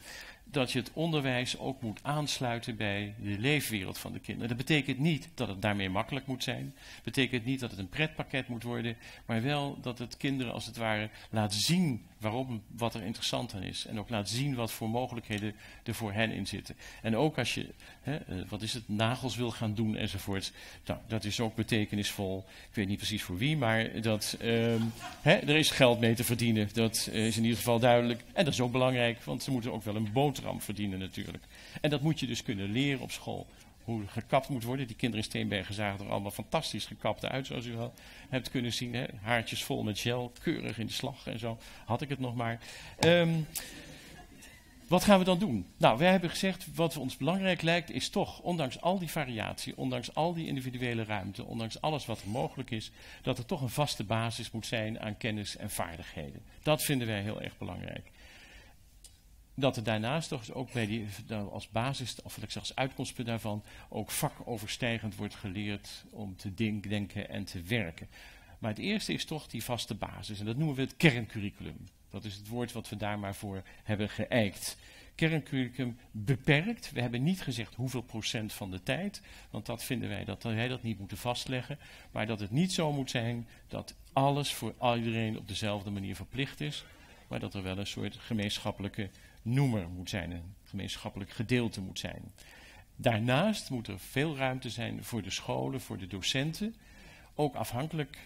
dat je het onderwijs ook moet aansluiten bij de leefwereld van de kinderen. Dat betekent niet dat het daarmee makkelijk moet zijn. Dat betekent niet dat het een pretpakket moet worden, maar wel dat het kinderen als het ware laat zien waarom, wat er interessant aan is. En ook laat zien wat voor mogelijkheden er voor hen in zitten. En ook als je, hè, eh, wat is het, nagels wil gaan doen enzovoort. Nou, dat is ook betekenisvol. Ik weet niet precies voor wie, maar dat, ehm, hè, er is geld mee te verdienen. Dat eh, is in ieder geval duidelijk. En dat is ook belangrijk, want ze moeten ook wel een boterham verdienen natuurlijk. En dat moet je dus kunnen leren op school. Hoe gekapt moet worden. Die kinderen in Steenbergen zagen er allemaal fantastisch gekapt uit, zoals u wel hebt kunnen zien. Hè? Haartjes vol met gel, keurig in de slag en zo. Had ik het nog maar. Ehm, wat gaan we dan doen? Nou, wij hebben gezegd, wat ons belangrijk lijkt, is toch, ondanks al die variatie, ondanks al die individuele ruimte, ondanks alles wat er mogelijk is, dat er toch een vaste basis moet zijn aan kennis en vaardigheden. Dat vinden wij heel erg belangrijk. Dat er daarnaast toch ook bij die, nou, als basis, of ik zeg als uitkomstpunt daarvan, ook vakoverstijgend wordt geleerd om te denk- denken en te werken. Maar het eerste is toch die vaste basis. En dat noemen we het kerncurriculum. Dat is het woord wat we daar maar voor hebben geëikt. Kerncurriculum beperkt. We hebben niet gezegd hoeveel procent van de tijd. Want dat vinden wij dat wij dat niet moeten vastleggen. Maar dat het niet zo moet zijn dat alles voor iedereen op dezelfde manier verplicht is. Maar dat er wel een soort gemeenschappelijke noemer moet zijn. Een gemeenschappelijk gedeelte moet zijn. Daarnaast moet er veel ruimte zijn voor de scholen, voor de docenten ook afhankelijk,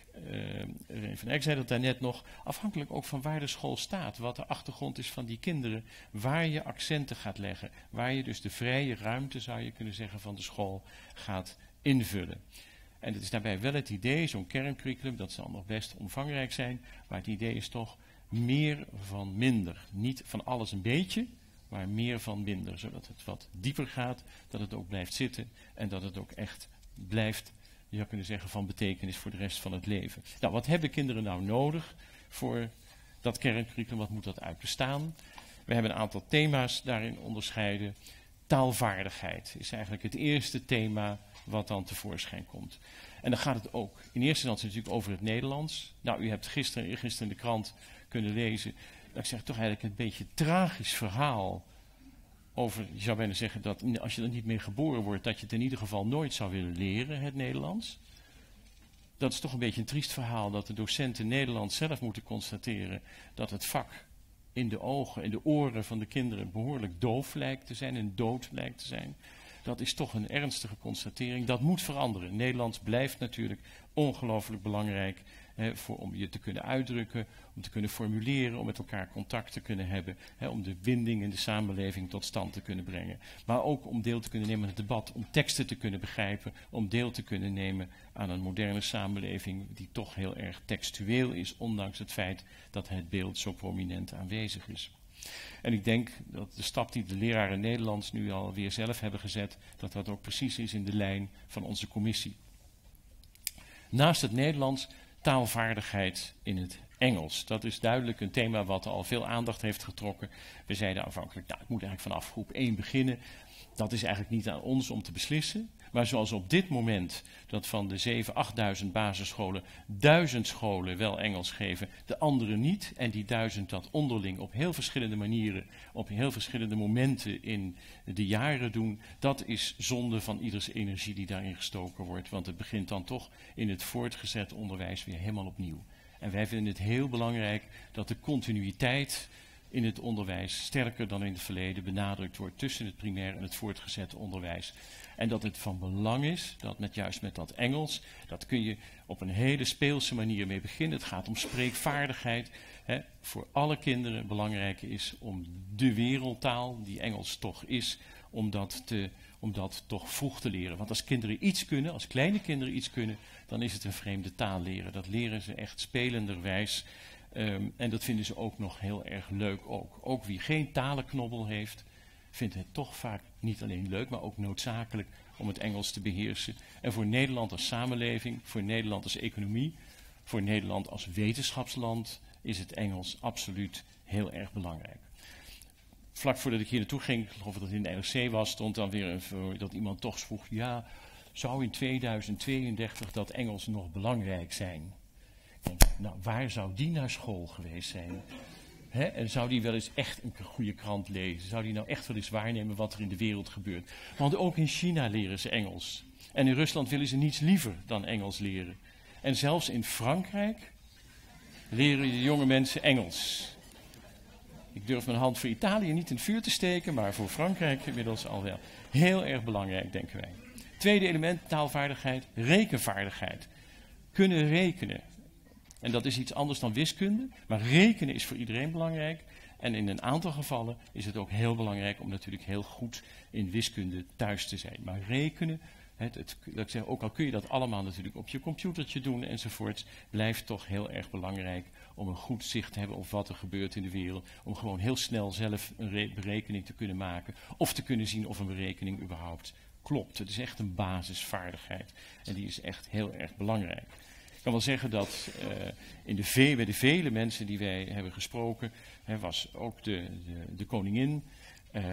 uh, van Eyck zei dat daarnet nog, afhankelijk ook van waar de school staat, wat de achtergrond is van die kinderen, waar je accenten gaat leggen, waar je dus de vrije ruimte, zou je kunnen zeggen, van de school gaat invullen. En het is daarbij wel het idee, zo'n kerncurriculum, dat zal nog best omvangrijk zijn, maar het idee is toch meer van minder. Niet van alles een beetje, maar meer van minder, zodat het wat dieper gaat, dat het ook blijft zitten en dat het ook echt blijft je zou kunnen zeggen, van betekenis voor de rest van het leven. Nou, wat hebben kinderen nou nodig voor dat kerncurriculum? Wat moet dat uit bestaan? We hebben een aantal thema's daarin onderscheiden. Taalvaardigheid is eigenlijk het eerste thema wat dan tevoorschijn komt. En dan gaat het ook in eerste instantie natuurlijk over het Nederlands. Nou, u hebt gisteren, gisteren in de krant kunnen lezen, ik zeg toch eigenlijk een beetje tragisch verhaal over, je zou bijna zeggen dat als je er niet meer geboren wordt, dat je het in ieder geval nooit zou willen leren, het Nederlands. Dat is toch een beetje een triest verhaal dat de docenten Nederlands zelf moeten constateren dat het vak in de ogen, in de oren van de kinderen behoorlijk doof lijkt te zijn en dood lijkt te zijn. Dat is toch een ernstige constatering. Dat moet veranderen. Nederlands blijft natuurlijk ongelooflijk belangrijk hè, voor, om je te kunnen uitdrukken, om te kunnen formuleren, om met elkaar contact te kunnen hebben, hè, om de winding in de samenleving tot stand te kunnen brengen. Maar ook om deel te kunnen nemen aan het debat, om teksten te kunnen begrijpen, om deel te kunnen nemen aan een moderne samenleving die toch heel erg textueel is, ondanks het feit dat het beeld zo prominent aanwezig is. En ik denk dat de stap die de leraren Nederlands nu alweer zelf hebben gezet, dat dat ook precies is in de lijn van onze commissie. Naast het Nederlands taalvaardigheid in het Engels. Dat is duidelijk een thema wat al veel aandacht heeft getrokken. We zeiden aanvankelijk, nou, ik moet eigenlijk vanaf groep 1 beginnen. Dat is eigenlijk niet aan ons om te beslissen. Maar zoals op dit moment dat van de 7.000, 8.000 basisscholen duizend scholen wel Engels geven, de andere niet. En die duizend dat onderling op heel verschillende manieren, op heel verschillende momenten in de jaren doen. Dat is zonde van ieders energie die daarin gestoken wordt. Want het begint dan toch in het voortgezet onderwijs weer helemaal opnieuw. En wij vinden het heel belangrijk dat de continuïteit in het onderwijs sterker dan in het verleden benadrukt wordt tussen het primair en het voortgezet onderwijs. En dat het van belang is dat met juist met dat Engels, dat kun je op een hele speelse manier mee beginnen. Het gaat om spreekvaardigheid. Hè. Voor alle kinderen belangrijk is om de wereldtaal, die Engels toch is, om dat, te, om dat toch vroeg te leren. Want als kinderen iets kunnen, als kleine kinderen iets kunnen, dan is het een vreemde taal leren. Dat leren ze echt spelenderwijs. Um, en dat vinden ze ook nog heel erg leuk ook. Ook wie geen talenknobbel heeft, vindt het toch vaak niet alleen leuk, maar ook noodzakelijk om het Engels te beheersen. En voor Nederland als samenleving, voor Nederland als economie, voor Nederland als wetenschapsland is het Engels absoluut heel erg belangrijk. Vlak voordat ik hier naartoe ging, ik geloof dat het in de NRC was, stond dan weer een, dat iemand toch vroeg, ja, zou in 2032 dat Engels nog belangrijk zijn? denk, nou, waar zou die naar school geweest zijn? En zou die wel eens echt een goede krant lezen? Zou die nou echt wel eens waarnemen wat er in de wereld gebeurt? Want ook in China leren ze Engels. En in Rusland willen ze niets liever dan Engels leren. En zelfs in Frankrijk leren de jonge mensen Engels. Ik durf mijn hand voor Italië niet in het vuur te steken, maar voor Frankrijk inmiddels al wel. Heel erg belangrijk, denken wij. Tweede element, taalvaardigheid, rekenvaardigheid. Kunnen rekenen. En dat is iets anders dan wiskunde. Maar rekenen is voor iedereen belangrijk. En in een aantal gevallen is het ook heel belangrijk om natuurlijk heel goed in wiskunde thuis te zijn. Maar rekenen, het, dat ik zeg, ook al kun je dat allemaal natuurlijk op je computertje doen enzovoorts, blijft toch heel erg belangrijk om een goed zicht te hebben op wat er gebeurt in de wereld. Om gewoon heel snel zelf een berekening te kunnen maken. Of te kunnen zien of een berekening überhaupt klopt. Het is echt een basisvaardigheid. En die is echt heel erg belangrijk. Kan wel zeggen dat uh, in de bij de vele mensen die wij hebben gesproken, hè, was ook de, de, de koningin. Uh,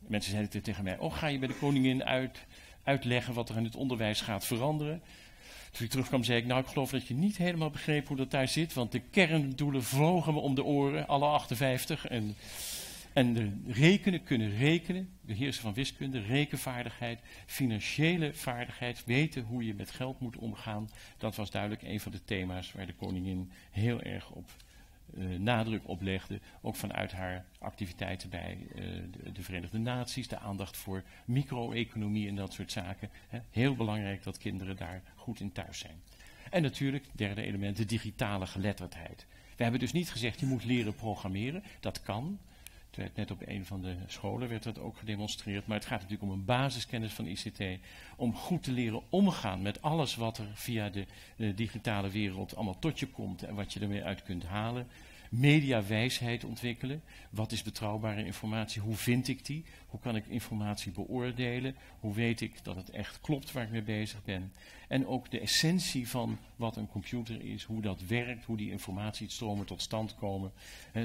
mensen zeiden tegen mij, oh ga je bij de koningin uit, uitleggen wat er in het onderwijs gaat veranderen? Toen ik terugkwam zei ik, nou ik geloof dat je niet helemaal begreep hoe dat daar zit, want de kerndoelen vlogen me om de oren, alle 58. En en de rekenen kunnen rekenen, beheersen van wiskunde, rekenvaardigheid, financiële vaardigheid, weten hoe je met geld moet omgaan. Dat was duidelijk een van de thema's waar de koningin heel erg op uh, nadruk op legde. Ook vanuit haar activiteiten bij uh, de, de, Verenigde Naties, de aandacht voor micro-economie en dat soort zaken. Heel belangrijk dat kinderen daar goed in thuis zijn. En natuurlijk, derde element, de digitale geletterdheid. We hebben dus niet gezegd je moet leren programmeren. Dat kan werd net op een van de scholen werd dat ook gedemonstreerd. Maar het gaat natuurlijk om een basiskennis van ICT. Om goed te leren omgaan met alles wat er via de, de digitale wereld allemaal tot je komt en wat je ermee uit kunt halen mediawijsheid ontwikkelen. Wat is betrouwbare informatie? Hoe vind ik die? Hoe kan ik informatie beoordelen? Hoe weet ik dat het echt klopt waar ik mee bezig ben? En ook de essentie van wat een computer is, hoe dat werkt, hoe die informatiestromen tot stand komen.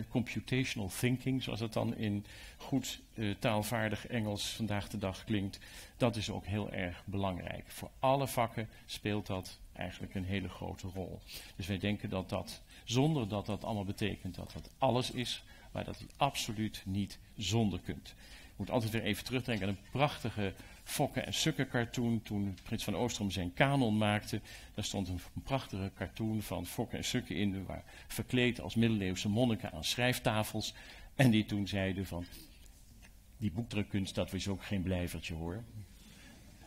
computational thinking, zoals het dan in goed uh, taalvaardig Engels vandaag de dag klinkt, dat is ook heel erg belangrijk. Voor alle vakken speelt dat eigenlijk een hele grote rol. Dus wij denken dat dat zonder dat dat allemaal betekent dat dat alles is, maar dat je absoluut niet zonder kunt. Ik moet altijd weer even terugdenken aan een prachtige Fokken en Sukken cartoon. Toen Prins van Oostrom zijn kanon maakte, daar stond een prachtige cartoon van Fokken en Sukken in, waar verkleed als middeleeuwse monniken aan schrijftafels. En die toen zeiden van, die boekdrukkunst, dat was ook geen blijvertje hoor.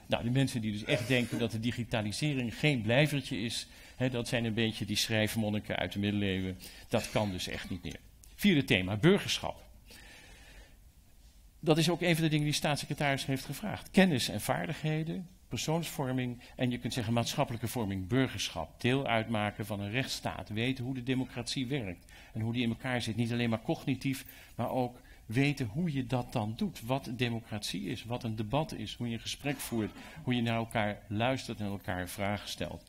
Nou, de mensen die dus echt denken dat de digitalisering geen blijvertje is, dat zijn een beetje die schrijfmonniken uit de middeleeuwen. Dat kan dus echt niet meer. Vierde thema, burgerschap. Dat is ook een van de dingen die de staatssecretaris heeft gevraagd. Kennis en vaardigheden, persoonsvorming en je kunt zeggen maatschappelijke vorming, burgerschap. Deel uitmaken van een rechtsstaat. Weten hoe de democratie werkt en hoe die in elkaar zit. Niet alleen maar cognitief, maar ook weten hoe je dat dan doet. Wat democratie is, wat een debat is, hoe je een gesprek voert, hoe je naar elkaar luistert en elkaar vragen stelt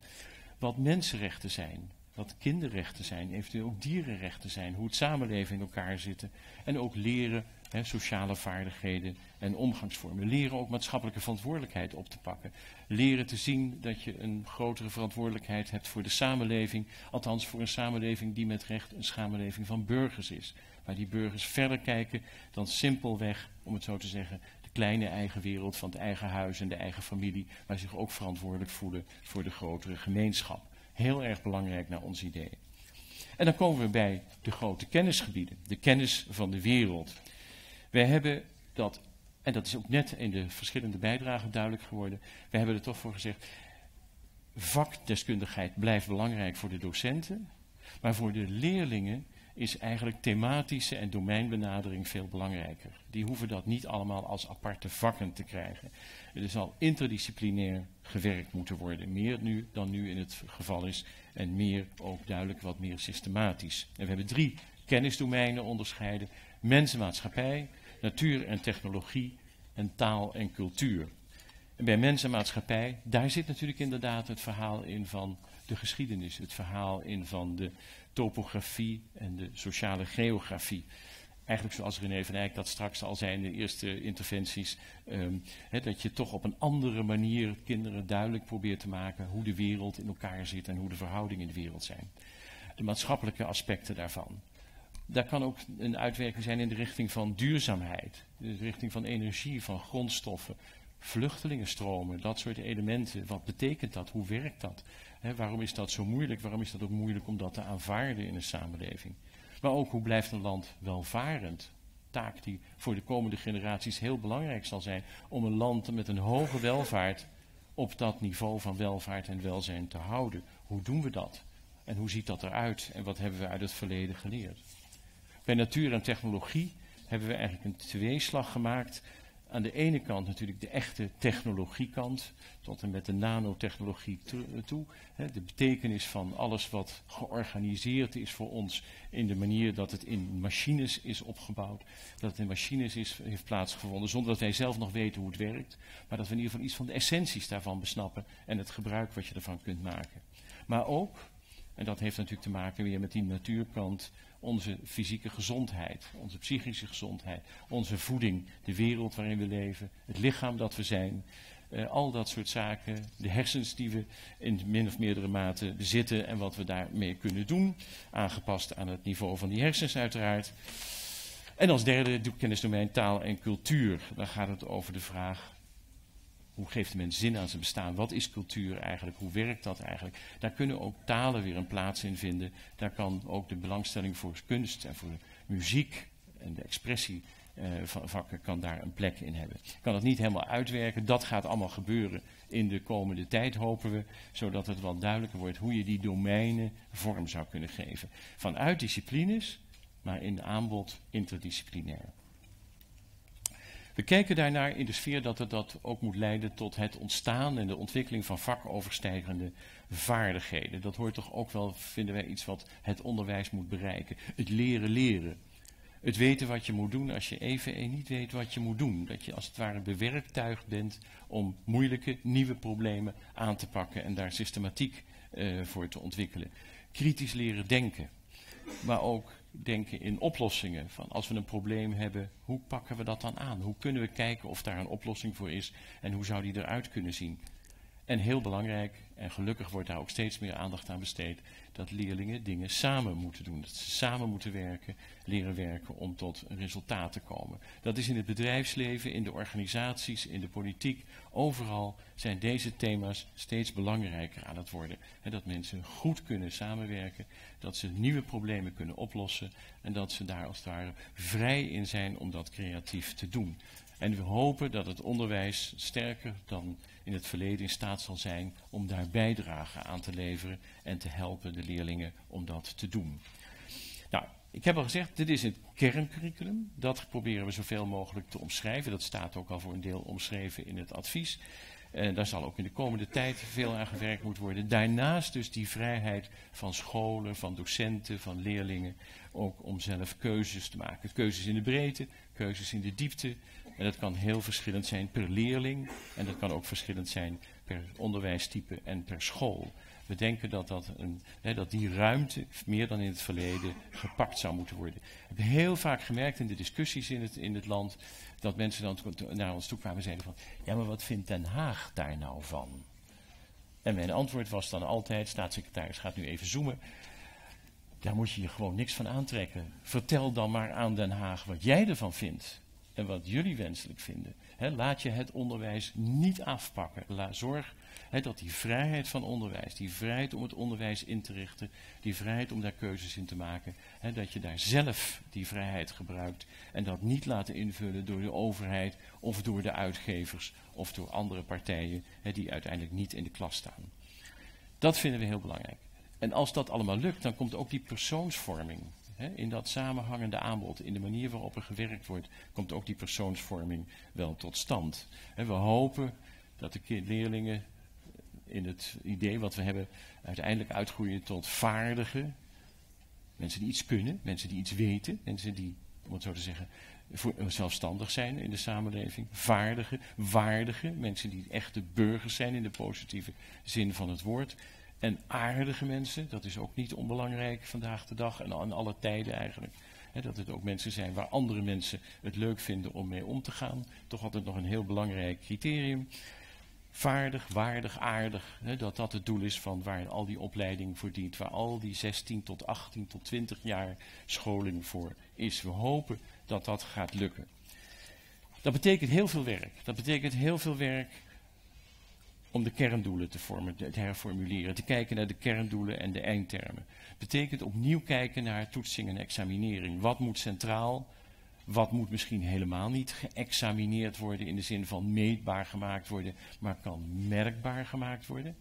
wat mensenrechten zijn, dat kinderrechten zijn, eventueel ook dierenrechten zijn, hoe het samenleven in elkaar zit. En ook leren hè, sociale vaardigheden en omgangsvormen. Leren ook maatschappelijke verantwoordelijkheid op te pakken. Leren te zien dat je een grotere verantwoordelijkheid hebt voor de samenleving. Althans voor een samenleving die met recht een samenleving van burgers is. Waar die burgers verder kijken dan simpelweg, om het zo te zeggen, kleine eigen wereld van het eigen huis en de eigen familie. Maar zich ook verantwoordelijk voelen voor de grotere gemeenschap. Heel erg belangrijk naar ons idee. En dan komen we bij de grote kennisgebieden. De kennis van de wereld. Wij hebben dat, en dat is ook net in de verschillende bijdragen duidelijk geworden. Wij hebben er toch voor gezegd. Vakdeskundigheid blijft belangrijk voor de docenten. Maar voor de leerlingen is eigenlijk thematische en domeinbenadering veel belangrijker. Die hoeven dat niet allemaal als aparte vakken te krijgen. Er zal interdisciplinair gewerkt moeten worden, meer nu dan nu in het geval is en meer ook duidelijk wat meer systematisch. En we hebben drie kennisdomeinen onderscheiden: mens en maatschappij, natuur en technologie en taal en cultuur. En bij mens en maatschappij, daar zit natuurlijk inderdaad het verhaal in van de geschiedenis, het verhaal in van de topografie en de sociale geografie. Eigenlijk zoals René van Eyck dat straks al zei in de eerste interventies, ehm, dat je toch op een andere manier kinderen duidelijk probeert te maken hoe de wereld in elkaar zit en hoe de verhoudingen in de wereld zijn. De maatschappelijke aspecten daarvan. Daar kan ook een uitwerking zijn in de richting van duurzaamheid, in de richting van energie, van grondstoffen, vluchtelingenstromen, dat soort elementen. Wat betekent dat? Hoe werkt dat? Waarom is dat zo moeilijk? Waarom is dat ook moeilijk om dat te aanvaarden in een samenleving? Maar ook hoe blijft een land welvarend? Taak die voor de komende generaties heel belangrijk zal zijn om een land met een hoge welvaart op dat niveau van welvaart en welzijn te houden. Hoe doen we dat? En hoe ziet dat eruit? En wat hebben we uit het verleden geleerd? Bij natuur en technologie hebben we eigenlijk een tweeslag gemaakt aan de ene kant natuurlijk de echte technologiekant, tot en met de nanotechnologie toe. Hè, de betekenis van alles wat georganiseerd is voor ons in de manier dat het in machines is opgebouwd, dat het in machines is, heeft plaatsgevonden, zonder dat wij zelf nog weten hoe het werkt, maar dat we in ieder geval iets van de essenties daarvan besnappen en het gebruik wat je ervan kunt maken. Maar ook, en dat heeft natuurlijk te maken weer met die natuurkant, onze fysieke gezondheid, onze psychische gezondheid, onze voeding, de wereld waarin we leven, het lichaam dat we zijn. Uh, al dat soort zaken, de hersens die we in min of meerdere mate bezitten en wat we daarmee kunnen doen, aangepast aan het niveau van die hersens uiteraard. En als derde kennisdomein taal en cultuur. Dan gaat het over de vraag hoe geeft de mens zin aan zijn bestaan? Wat is cultuur eigenlijk? Hoe werkt dat eigenlijk? Daar kunnen ook talen weer een plaats in vinden. Daar kan ook de belangstelling voor kunst en voor muziek en de expressie uh, van vakken kan daar een plek in hebben. Ik kan het niet helemaal uitwerken. Dat gaat allemaal gebeuren in de komende tijd, hopen we. Zodat het wat duidelijker wordt hoe je die domeinen vorm zou kunnen geven. Vanuit disciplines, maar in aanbod interdisciplinair. We kijken daarnaar in de sfeer dat het dat ook moet leiden tot het ontstaan en de ontwikkeling van vakoverstijgende vaardigheden. Dat hoort toch ook wel, vinden wij, iets wat het onderwijs moet bereiken. Het leren leren. Het weten wat je moet doen als je even niet weet wat je moet doen. Dat je als het ware bewerktuigd bent om moeilijke nieuwe problemen aan te pakken en daar systematiek uh, voor te ontwikkelen. Kritisch leren denken. Maar ook denken in oplossingen. Van als we een probleem hebben, hoe pakken we dat dan aan? Hoe kunnen we kijken of daar een oplossing voor is en hoe zou die eruit kunnen zien? En heel belangrijk, en gelukkig wordt daar ook steeds meer aandacht aan besteed, dat leerlingen dingen samen moeten doen. Dat ze samen moeten werken, leren werken om tot een resultaat te komen. Dat is in het bedrijfsleven, in de organisaties, in de politiek, overal zijn deze thema's steeds belangrijker aan het worden. En dat mensen goed kunnen samenwerken, dat ze nieuwe problemen kunnen oplossen en dat ze daar als het ware vrij in zijn om dat creatief te doen. En we hopen dat het onderwijs sterker dan in het verleden in staat zal zijn om daar bijdrage aan te leveren en te helpen de leerlingen om dat te doen. Nou, ik heb al gezegd, dit is het kerncurriculum. Dat proberen we zoveel mogelijk te omschrijven. Dat staat ook al voor een deel omschreven in het advies. En daar zal ook in de komende tijd veel aan gewerkt moeten worden. Daarnaast dus die vrijheid van scholen, van docenten, van leerlingen, ook om zelf keuzes te maken. Keuzes in de breedte, keuzes in de diepte. En dat kan heel verschillend zijn per leerling. En dat kan ook verschillend zijn per onderwijstype en per school. We denken dat, dat, een, hè, dat die ruimte meer dan in het verleden gepakt zou moeten worden. We hebben heel vaak gemerkt in de discussies in het, in het land dat mensen dan naar ons toe kwamen en zeiden van ja, maar wat vindt Den Haag daar nou van? En mijn antwoord was dan altijd, staatssecretaris gaat nu even zoomen. Daar moet je je gewoon niks van aantrekken. Vertel dan maar aan Den Haag wat jij ervan vindt. En wat jullie wenselijk vinden. Laat je het onderwijs niet afpakken. La, zorg dat die vrijheid van onderwijs, die vrijheid om het onderwijs in te richten, die vrijheid om daar keuzes in te maken, dat je daar zelf die vrijheid gebruikt en dat niet laten invullen door de overheid of door de uitgevers of door andere partijen die uiteindelijk niet in de klas staan. Dat vinden we heel belangrijk. En als dat allemaal lukt, dan komt ook die persoonsvorming. In dat samenhangende aanbod, in de manier waarop er gewerkt wordt, komt ook die persoonsvorming wel tot stand. We hopen dat de leerlingen in het idee wat we hebben uiteindelijk uitgroeien tot vaardige mensen die iets kunnen, mensen die iets weten, mensen die, om het zo te zeggen, voor, eh, zelfstandig zijn in de samenleving, vaardige, waardige, mensen die echte burgers zijn in de positieve zin van het woord. En aardige mensen, dat is ook niet onbelangrijk vandaag de dag en aan alle tijden eigenlijk. Dat het ook mensen zijn waar andere mensen het leuk vinden om mee om te gaan. Toch altijd nog een heel belangrijk criterium. Vaardig, waardig, aardig. Dat dat het doel is van waar al die opleiding voor dient. Waar al die 16 tot 18 tot 20 jaar scholing voor is. We hopen dat dat gaat lukken. Dat betekent heel veel werk. Dat betekent heel veel werk om de kerndoelen te, vormen, te herformuleren, te kijken naar de kerndoelen en de eindtermen. Betekent opnieuw kijken naar toetsing en examinering. Wat moet centraal, wat moet misschien helemaal niet geëxamineerd worden in de zin van meetbaar gemaakt worden, maar kan merkbaar gemaakt worden.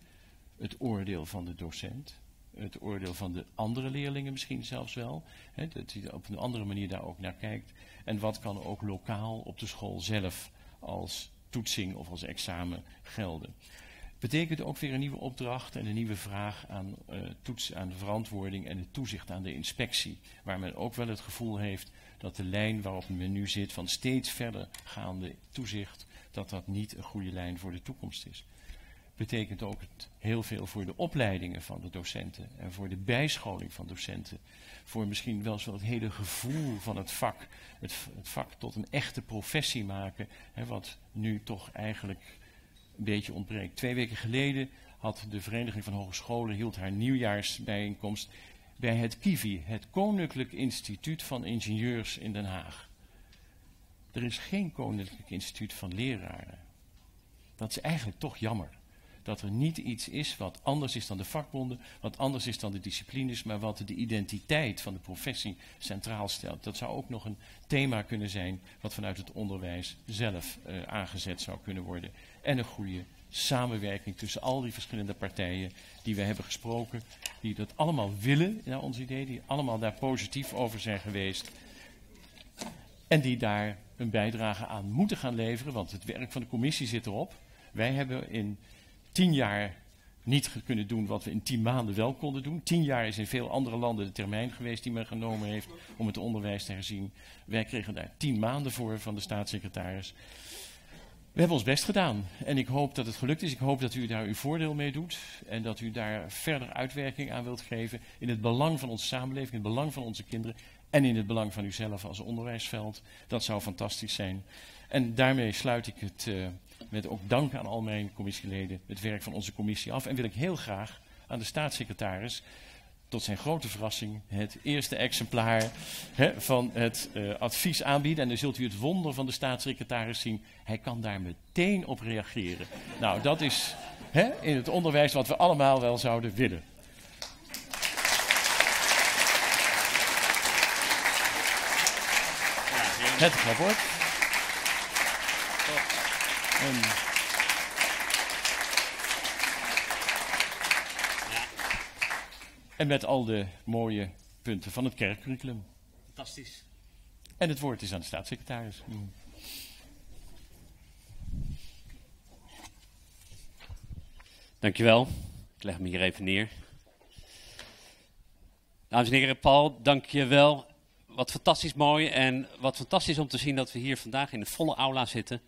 Het oordeel van de docent, het oordeel van de andere leerlingen misschien zelfs wel, hè, dat hij op een andere manier daar ook naar kijkt. En wat kan ook lokaal op de school zelf als toetsing of als examen gelden. Betekent ook weer een nieuwe opdracht en een nieuwe vraag aan uh, toets, aan de verantwoording en het toezicht aan de inspectie. Waar men ook wel het gevoel heeft dat de lijn waarop men nu zit van steeds verder gaande toezicht, dat dat niet een goede lijn voor de toekomst is. Betekent ook heel veel voor de opleidingen van de docenten en voor de bijscholing van docenten. Voor misschien wel zo het hele gevoel van het vak, het, vak tot een echte professie maken, hè, wat nu toch eigenlijk een beetje ontbreekt. Twee weken geleden had de Vereniging van Hogescholen hield haar nieuwjaarsbijeenkomst bij het KIVI, het Koninklijk Instituut van Ingenieurs in Den Haag. Er is geen Koninklijk Instituut van Leraren. Dat is eigenlijk toch jammer. Dat er niet iets is wat anders is dan de vakbonden, wat anders is dan de disciplines, maar wat de identiteit van de professie centraal stelt. Dat zou ook nog een thema kunnen zijn wat vanuit het onderwijs zelf uh, aangezet zou kunnen worden. En een goede samenwerking tussen al die verschillende partijen die we hebben gesproken, die dat allemaal willen naar ons idee, die allemaal daar positief over zijn geweest. En die daar een bijdrage aan moeten gaan leveren, want het werk van de commissie zit erop. Wij hebben in tien jaar niet kunnen doen wat we in tien maanden wel konden doen. Tien jaar is in veel andere landen de termijn geweest die men genomen heeft om het onderwijs te herzien. Wij kregen daar tien maanden voor van de staatssecretaris. We hebben ons best gedaan en ik hoop dat het gelukt is. Ik hoop dat u daar uw voordeel mee doet en dat u daar verder uitwerking aan wilt geven in het belang van onze samenleving, in het belang van onze kinderen en in het belang van uzelf als onderwijsveld. Dat zou fantastisch zijn. En daarmee sluit ik het uh, met ook dank aan al mijn commissieleden het werk van onze commissie af. En wil ik heel graag aan de staatssecretaris tot zijn grote verrassing het eerste exemplaar hè, van het uh, advies aanbieden. En dan zult u het wonder van de staatssecretaris zien. Hij kan daar meteen op reageren. Nou, dat is hè, in het onderwijs wat we allemaal wel zouden willen. Het rapport. En En met al de mooie punten van het kerkcurriculum. Fantastisch. En het woord is aan de staatssecretaris. Mm. Dankjewel. Ik leg me hier even neer. Dames en heren, Paul, dankjewel. Wat fantastisch mooi en wat fantastisch om te zien dat we hier vandaag in de volle aula zitten.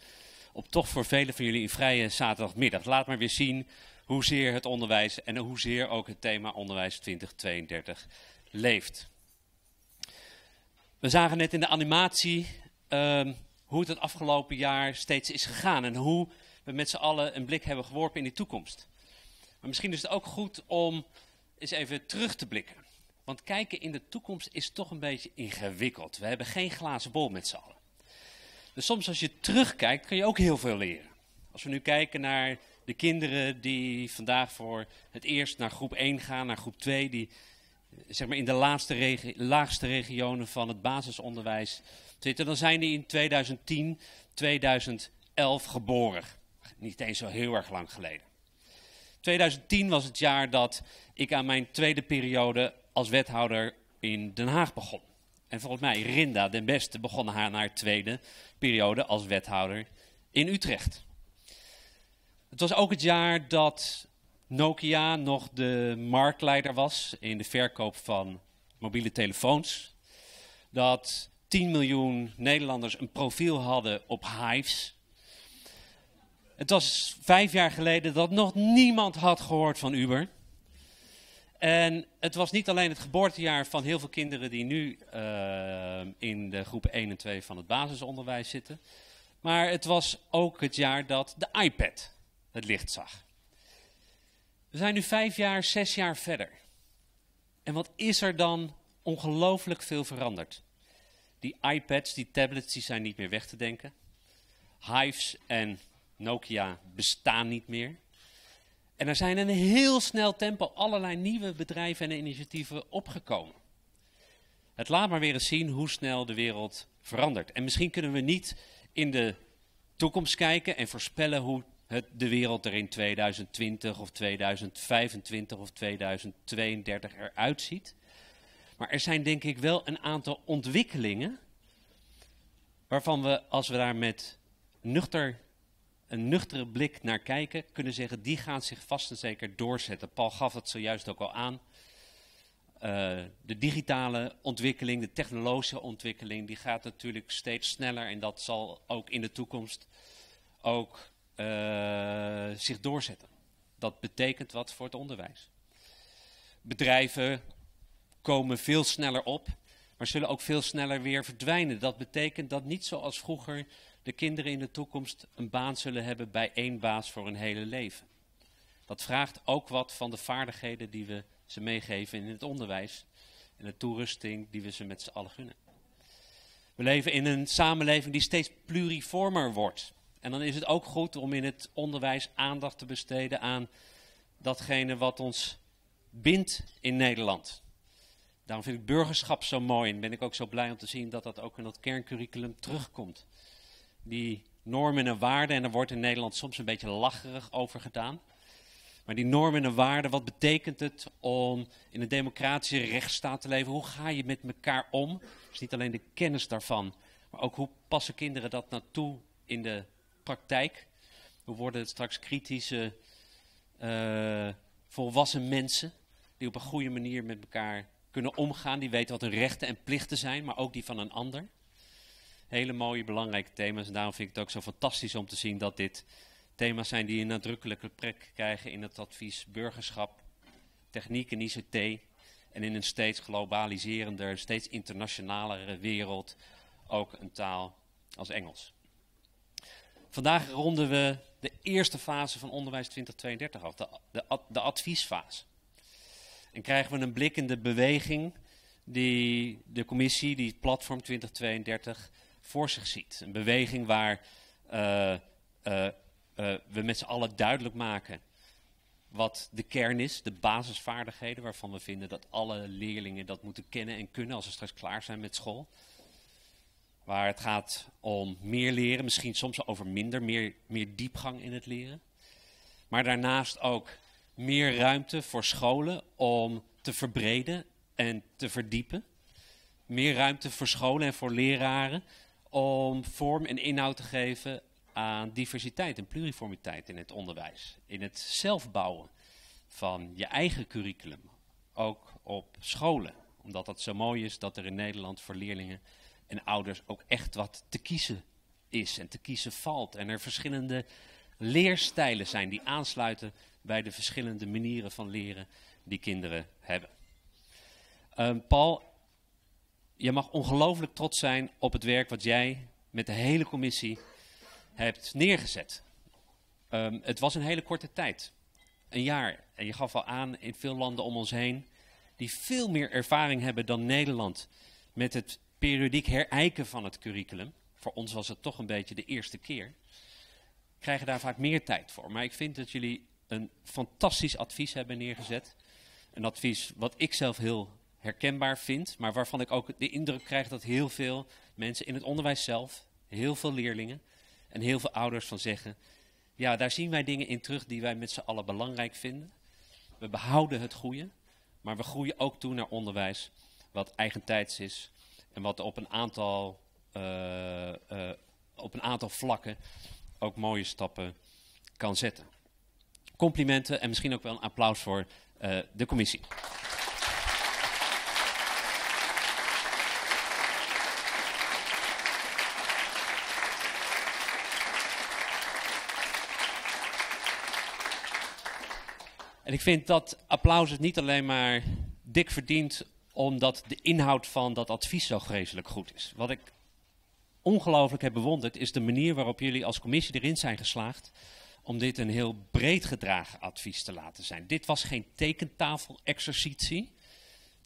Op toch voor velen van jullie een vrije zaterdagmiddag. Laat maar weer zien hoezeer het onderwijs en hoezeer ook het thema onderwijs 2032 leeft. We zagen net in de animatie ehm, hoe het het afgelopen jaar steeds is gegaan en hoe we met z'n allen een blik hebben geworpen in de toekomst. Maar misschien is het ook goed om eens even terug te blikken. Want kijken in de toekomst is toch een beetje ingewikkeld. We hebben geen glazen bol met z'n allen. Dus soms als je terugkijkt, kun je ook heel veel leren. Als we nu kijken naar de kinderen die vandaag voor het eerst naar groep 1 gaan, naar groep 2, die zeg maar in de laagste, regi laagste regionen van het basisonderwijs zitten, dan zijn die in 2010, 2011 geboren. Niet eens zo heel erg lang geleden. 2010 was het jaar dat ik aan mijn tweede periode als wethouder in Den Haag begon. En volgens mij, Rinda den Beste begon haar, haar tweede periode als wethouder in Utrecht. Het was ook het jaar dat Nokia nog de marktleider was in de verkoop van mobiele telefoons. Dat 10 miljoen Nederlanders een profiel hadden op Hives. Het was vijf jaar geleden dat nog niemand had gehoord van Uber. En het was niet alleen het geboortejaar van heel veel kinderen die nu uh, in de groep 1 en 2 van het basisonderwijs zitten. Maar het was ook het jaar dat de iPad het licht zag. We zijn nu vijf jaar, zes jaar verder. En wat is er dan ongelooflijk veel veranderd? Die iPads, die tablets, die zijn niet meer weg te denken. Hives en Nokia bestaan niet meer. En er zijn in een heel snel tempo allerlei nieuwe bedrijven en initiatieven opgekomen. Het laat maar weer eens zien hoe snel de wereld verandert. En misschien kunnen we niet in de toekomst kijken en voorspellen hoe het, de wereld er in 2020 of 2025 of 2032 eruit ziet. Maar er zijn denk ik wel een aantal ontwikkelingen waarvan we, als we daar met nuchter, een nuchtere blik naar kijken, kunnen zeggen, die gaan zich vast en zeker doorzetten. Paul gaf het zojuist ook al aan. Uh, de digitale ontwikkeling, de technologische ontwikkeling, die gaat natuurlijk steeds sneller en dat zal ook in de toekomst ook uh, zich doorzetten. Dat betekent wat voor het onderwijs. Bedrijven komen veel sneller op, maar zullen ook veel sneller weer verdwijnen. Dat betekent dat niet zoals vroeger de kinderen in de toekomst een baan zullen hebben bij één baas voor hun hele leven. Dat vraagt ook wat van de vaardigheden die we ze meegeven in het onderwijs en de toerusting die we ze met z'n allen gunnen. We leven in een samenleving die steeds pluriformer wordt. En dan is het ook goed om in het onderwijs aandacht te besteden aan datgene wat ons bindt in Nederland. Daarom vind ik burgerschap zo mooi en ben ik ook zo blij om te zien dat dat ook in dat kerncurriculum terugkomt. Die normen en waarden, en er wordt in Nederland soms een beetje lacherig over gedaan. Maar die normen en waarden, wat betekent het om in een democratische rechtsstaat te leven? Hoe ga je met elkaar om? Dus niet alleen de kennis daarvan, maar ook hoe passen kinderen dat naartoe in de praktijk? Hoe worden het straks kritische, uh, volwassen mensen die op een goede manier met elkaar kunnen omgaan, die weten wat hun rechten en plichten zijn, maar ook die van een ander? Hele mooie, belangrijke thema's en daarom vind ik het ook zo fantastisch om te zien dat dit thema's zijn die een nadrukkelijke plek krijgen in het advies burgerschap, techniek en ICT. En in een steeds globaliserender, steeds internationalere wereld ook een taal als Engels. Vandaag ronden we de eerste fase van Onderwijs 2032 af, de, de, de adviesfase. En krijgen we een blik in de beweging die de commissie, die Platform 2032, voor zich ziet. Een beweging waar uh, uh, uh, we met z'n allen duidelijk maken wat de kern is, de basisvaardigheden waarvan we vinden dat alle leerlingen dat moeten kennen en kunnen als ze straks klaar zijn met school. Waar het gaat om meer leren, misschien soms over minder, meer, meer diepgang in het leren. Maar daarnaast ook meer ruimte voor scholen om te verbreden en te verdiepen. Meer ruimte voor scholen en voor leraren om vorm en inhoud te geven aan diversiteit en pluriformiteit in het onderwijs. In het zelfbouwen van je eigen curriculum. Ook op scholen. Omdat het zo mooi is dat er in Nederland voor leerlingen en ouders ook echt wat te kiezen is en te kiezen valt. En er verschillende leerstijlen zijn die aansluiten bij de verschillende manieren van leren die kinderen hebben. Ehm, Paul, je mag ongelooflijk trots zijn op het werk wat jij met de hele commissie hebt neergezet. Ehm, het was een hele korte tijd. Een jaar. En je gaf al aan in veel landen om ons heen. die veel meer ervaring hebben dan Nederland. met het periodiek herijken van het curriculum. Voor ons was het toch een beetje de eerste keer. Krijgen daar vaak meer tijd voor. Maar ik vind dat jullie een fantastisch advies hebben neergezet. Een advies wat ik zelf heel herkenbaar vind. maar waarvan ik ook de indruk krijg dat heel veel mensen in het onderwijs zelf. heel veel leerlingen en heel veel ouders van zeggen ja, daar zien wij dingen in terug die wij met z'n allen belangrijk vinden. We behouden het goede, maar we groeien ook toe naar onderwijs wat eigentijds is en wat op een aantal, uh, uh, op een aantal vlakken ook mooie stappen kan zetten. Complimenten en misschien ook wel een applaus voor uh, de commissie. En ik vind dat applaus het niet alleen maar dik verdient omdat de inhoud van dat advies zo vreselijk goed is. Wat ik ongelooflijk heb bewonderd is de manier waarop jullie als commissie erin zijn geslaagd om dit een heel breed gedragen advies te laten zijn. Dit was geen tekentafel-exercitie.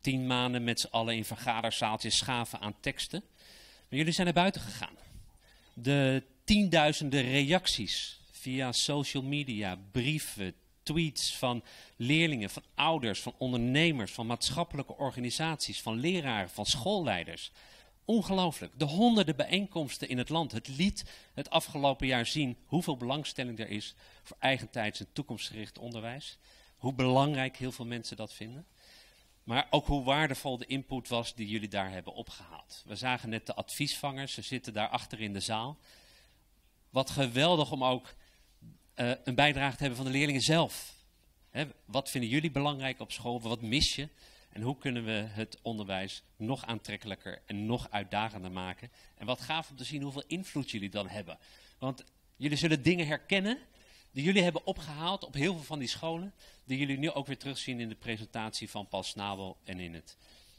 Tien maanden met z'n allen in vergaderzaaltjes schaven aan teksten. Maar jullie zijn naar buiten gegaan. De tienduizenden reacties via social media, brieven, tweets van leerlingen, van ouders, van ondernemers, van maatschappelijke organisaties, van leraren, van schoolleiders. Ongelooflijk. De honderden bijeenkomsten in het land. Het liet het afgelopen jaar zien hoeveel belangstelling er is voor eigentijds en toekomstgericht onderwijs. Hoe belangrijk heel veel mensen dat vinden. Maar ook hoe waardevol de input was die jullie daar hebben opgehaald. We zagen net de adviesvangers, ze zitten daar achter in de zaal. Wat geweldig om ook uh, een bijdrage te hebben van de leerlingen zelf. Hè, wat vinden jullie belangrijk op school? Wat mis je? En hoe kunnen we het onderwijs nog aantrekkelijker en nog uitdagender maken? En wat gaaf om te zien hoeveel invloed jullie dan hebben. Want jullie zullen dingen herkennen die jullie hebben opgehaald op heel veel van die scholen. Die jullie nu ook weer terugzien in de presentatie van Paul Snabel en in het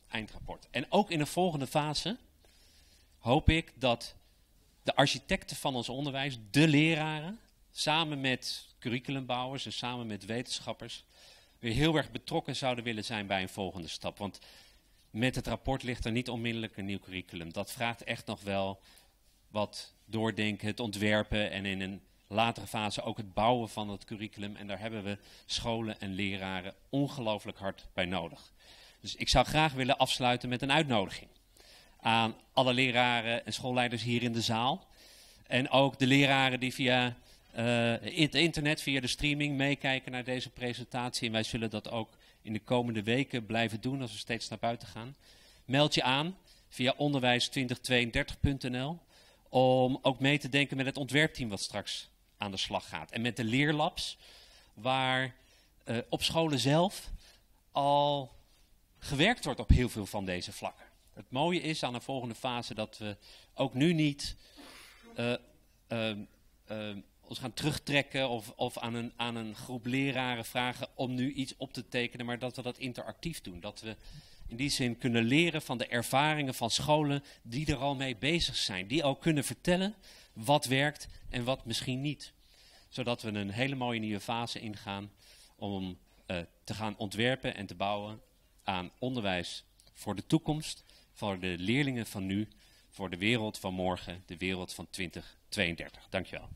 eindrapport. En ook in de volgende fase hoop ik dat de architecten van ons onderwijs, de leraren, samen met curriculumbouwers en samen met wetenschappers weer heel erg betrokken zouden willen zijn bij een volgende stap. Want met het rapport ligt er niet onmiddellijk een nieuw curriculum. Dat vraagt echt nog wel wat doordenken, het ontwerpen en in een latere fase ook het bouwen van het curriculum. En daar hebben we scholen en leraren ongelooflijk hard bij nodig. Dus ik zou graag willen afsluiten met een uitnodiging aan alle leraren en schoolleiders hier in de zaal. En ook de leraren die via uh, het internet via de streaming meekijken naar deze presentatie. En wij zullen dat ook in de komende weken blijven doen als we steeds naar buiten gaan. Meld je aan via onderwijs2032.nl om ook mee te denken met het ontwerpteam wat straks aan de slag gaat. En met de leerlabs, waar uh, op scholen zelf al gewerkt wordt op heel veel van deze vlakken. Het mooie is aan de volgende fase dat we ook nu niet uh, ons gaan terugtrekken of, of aan, een, aan een groep leraren vragen om nu iets op te tekenen, maar dat we dat interactief doen. Dat we in die zin kunnen leren van de ervaringen van scholen die er al mee bezig zijn. Die al kunnen vertellen wat werkt en wat misschien niet. Zodat we een hele mooie nieuwe fase ingaan om uh, te gaan ontwerpen en te bouwen aan onderwijs voor de toekomst, voor de leerlingen van nu, voor de wereld van morgen, de wereld van 2032. Dankjewel.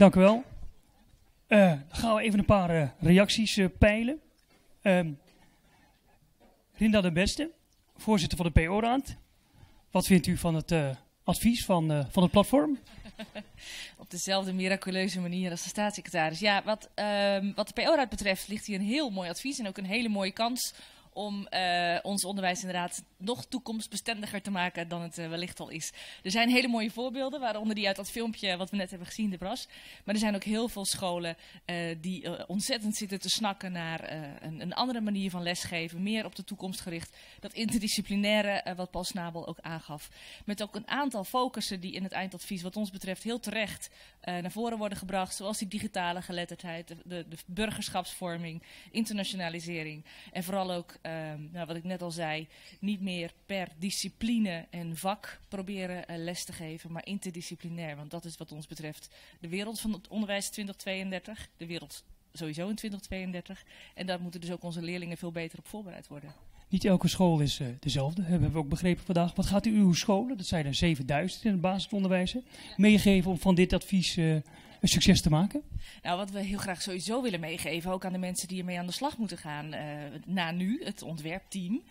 Dank u wel. Uh, dan gaan we even een paar uh, reacties uh, peilen. Um, Rinda de Beste, voorzitter van de PO-raad. Wat vindt u van het advies van, van het platform? Op dezelfde miraculeuze manier als de staatssecretaris. Ja, wat, um, wat de PO-raad betreft ligt hier een heel mooi advies en ook een hele mooie kans om eh, ons onderwijs inderdaad nog toekomstbestendiger te maken dan het eh, wellicht al is. Er zijn hele mooie voorbeelden, waaronder die uit dat filmpje wat we net hebben gezien, de Bras. Maar er zijn ook heel veel scholen eh, die ontzettend zitten te snakken naar een, een, andere manier van lesgeven, meer op de toekomst gericht. Dat interdisciplinaire, wat Paul Snabel ook aangaf. Met ook een aantal focussen die in het eindadvies wat ons betreft heel terecht naar voren worden gebracht, zoals die digitale geletterdheid, de, de, burgerschapsvorming, internationalisering en vooral ook nou, wat ik net al zei, niet meer per discipline en vak proberen uh, les te geven, maar interdisciplinair. Want dat is wat ons betreft de wereld van het onderwijs 2032, de wereld sowieso in 2032. En daar moeten dus ook onze leerlingen veel beter op voorbereid worden. Niet elke school is uh, dezelfde, hebben we ook begrepen vandaag. Wat gaat u uw scholen, dat zijn er 7000 in het basisonderwijs, meegeven om van dit advies uh, een succes te maken? Nou, wat we heel graag sowieso willen meegeven, ook aan de mensen die ermee aan de slag moeten gaan uh, na nu, het ontwerpteam,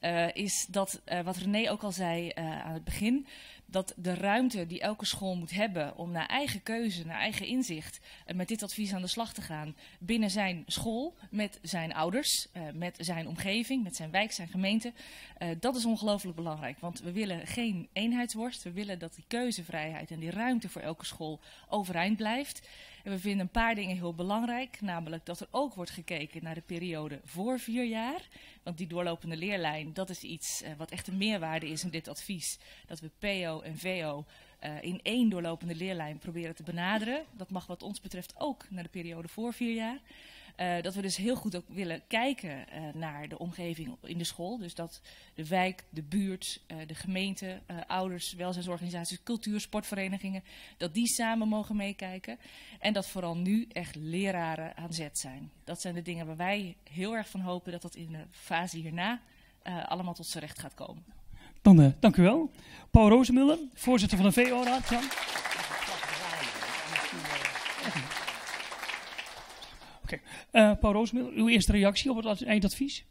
uh, is dat, uh, wat René ook al zei aan het begin, dat de ruimte die elke school moet hebben om naar eigen keuze, naar eigen inzicht uh, met dit advies aan de slag te gaan binnen zijn school, met zijn ouders, uh, met zijn omgeving, met zijn wijk, zijn gemeente. Uh, dat is ongelooflijk belangrijk, want we willen geen eenheidsworst. We willen dat die keuzevrijheid en die ruimte voor elke school overeind blijft. En we vinden een paar dingen heel belangrijk, namelijk dat er ook wordt gekeken naar de periode voor vier jaar. Want die doorlopende leerlijn, dat is iets uh, wat echt een meerwaarde is in dit advies. Dat we PO en VO uh, in één doorlopende leerlijn proberen te benaderen. Dat mag wat ons betreft ook naar de periode voor vier jaar. Uh, dat we dus heel goed ook willen kijken uh, naar de omgeving in de school. Dus dat de wijk, de buurt, uh, de gemeente, ouders, welzijnsorganisaties, cultuur, sportverenigingen, dat die samen mogen meekijken. En dat vooral nu echt leraren aan zet zijn. Dat zijn de dingen waar wij heel erg van hopen dat dat in de fase hierna allemaal tot z'n recht gaat komen. Dan dank u wel. Paul Rozemuller, voorzitter van de VO-raad. Oké. Okay. Uh, Paul Roosmil, uw eerste reactie op het eindadvies?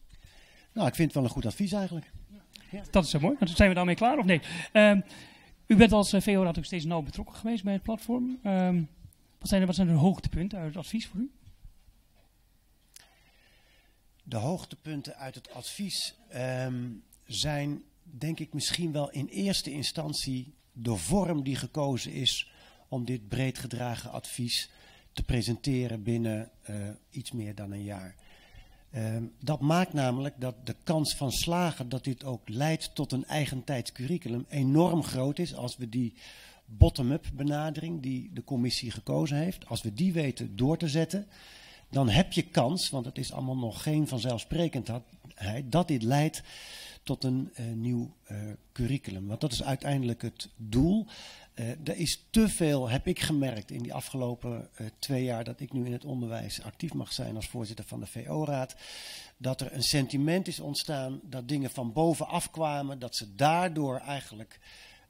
Nou, ik vind het wel een goed advies eigenlijk. Ja. Dat is zo mooi. Zijn we daarmee klaar of nee? Uh, u bent als uh, VO-raad ook steeds nauw betrokken geweest bij het platform. Uh, wat, zijn de, wat zijn de hoogtepunten uit het advies voor u? De hoogtepunten uit het advies um, zijn, denk ik, misschien wel in eerste instantie de vorm die gekozen is om dit breed gedragen advies te presenteren binnen uh, iets meer dan een jaar. Uh, dat maakt namelijk dat de kans van slagen dat dit ook leidt tot een eigentijds curriculum enorm groot is als we die bottom-up benadering die de commissie gekozen heeft, als we die weten door te zetten, dan heb je kans, want het is allemaal nog geen vanzelfsprekendheid, dat dit leidt tot een uh, nieuw uh, curriculum. Want dat is uiteindelijk het doel. Uh, er is te veel, heb ik gemerkt in die afgelopen uh, twee jaar dat ik nu in het onderwijs actief mag zijn als voorzitter van de VO-raad, dat er een sentiment is ontstaan dat dingen van bovenaf kwamen, dat ze daardoor eigenlijk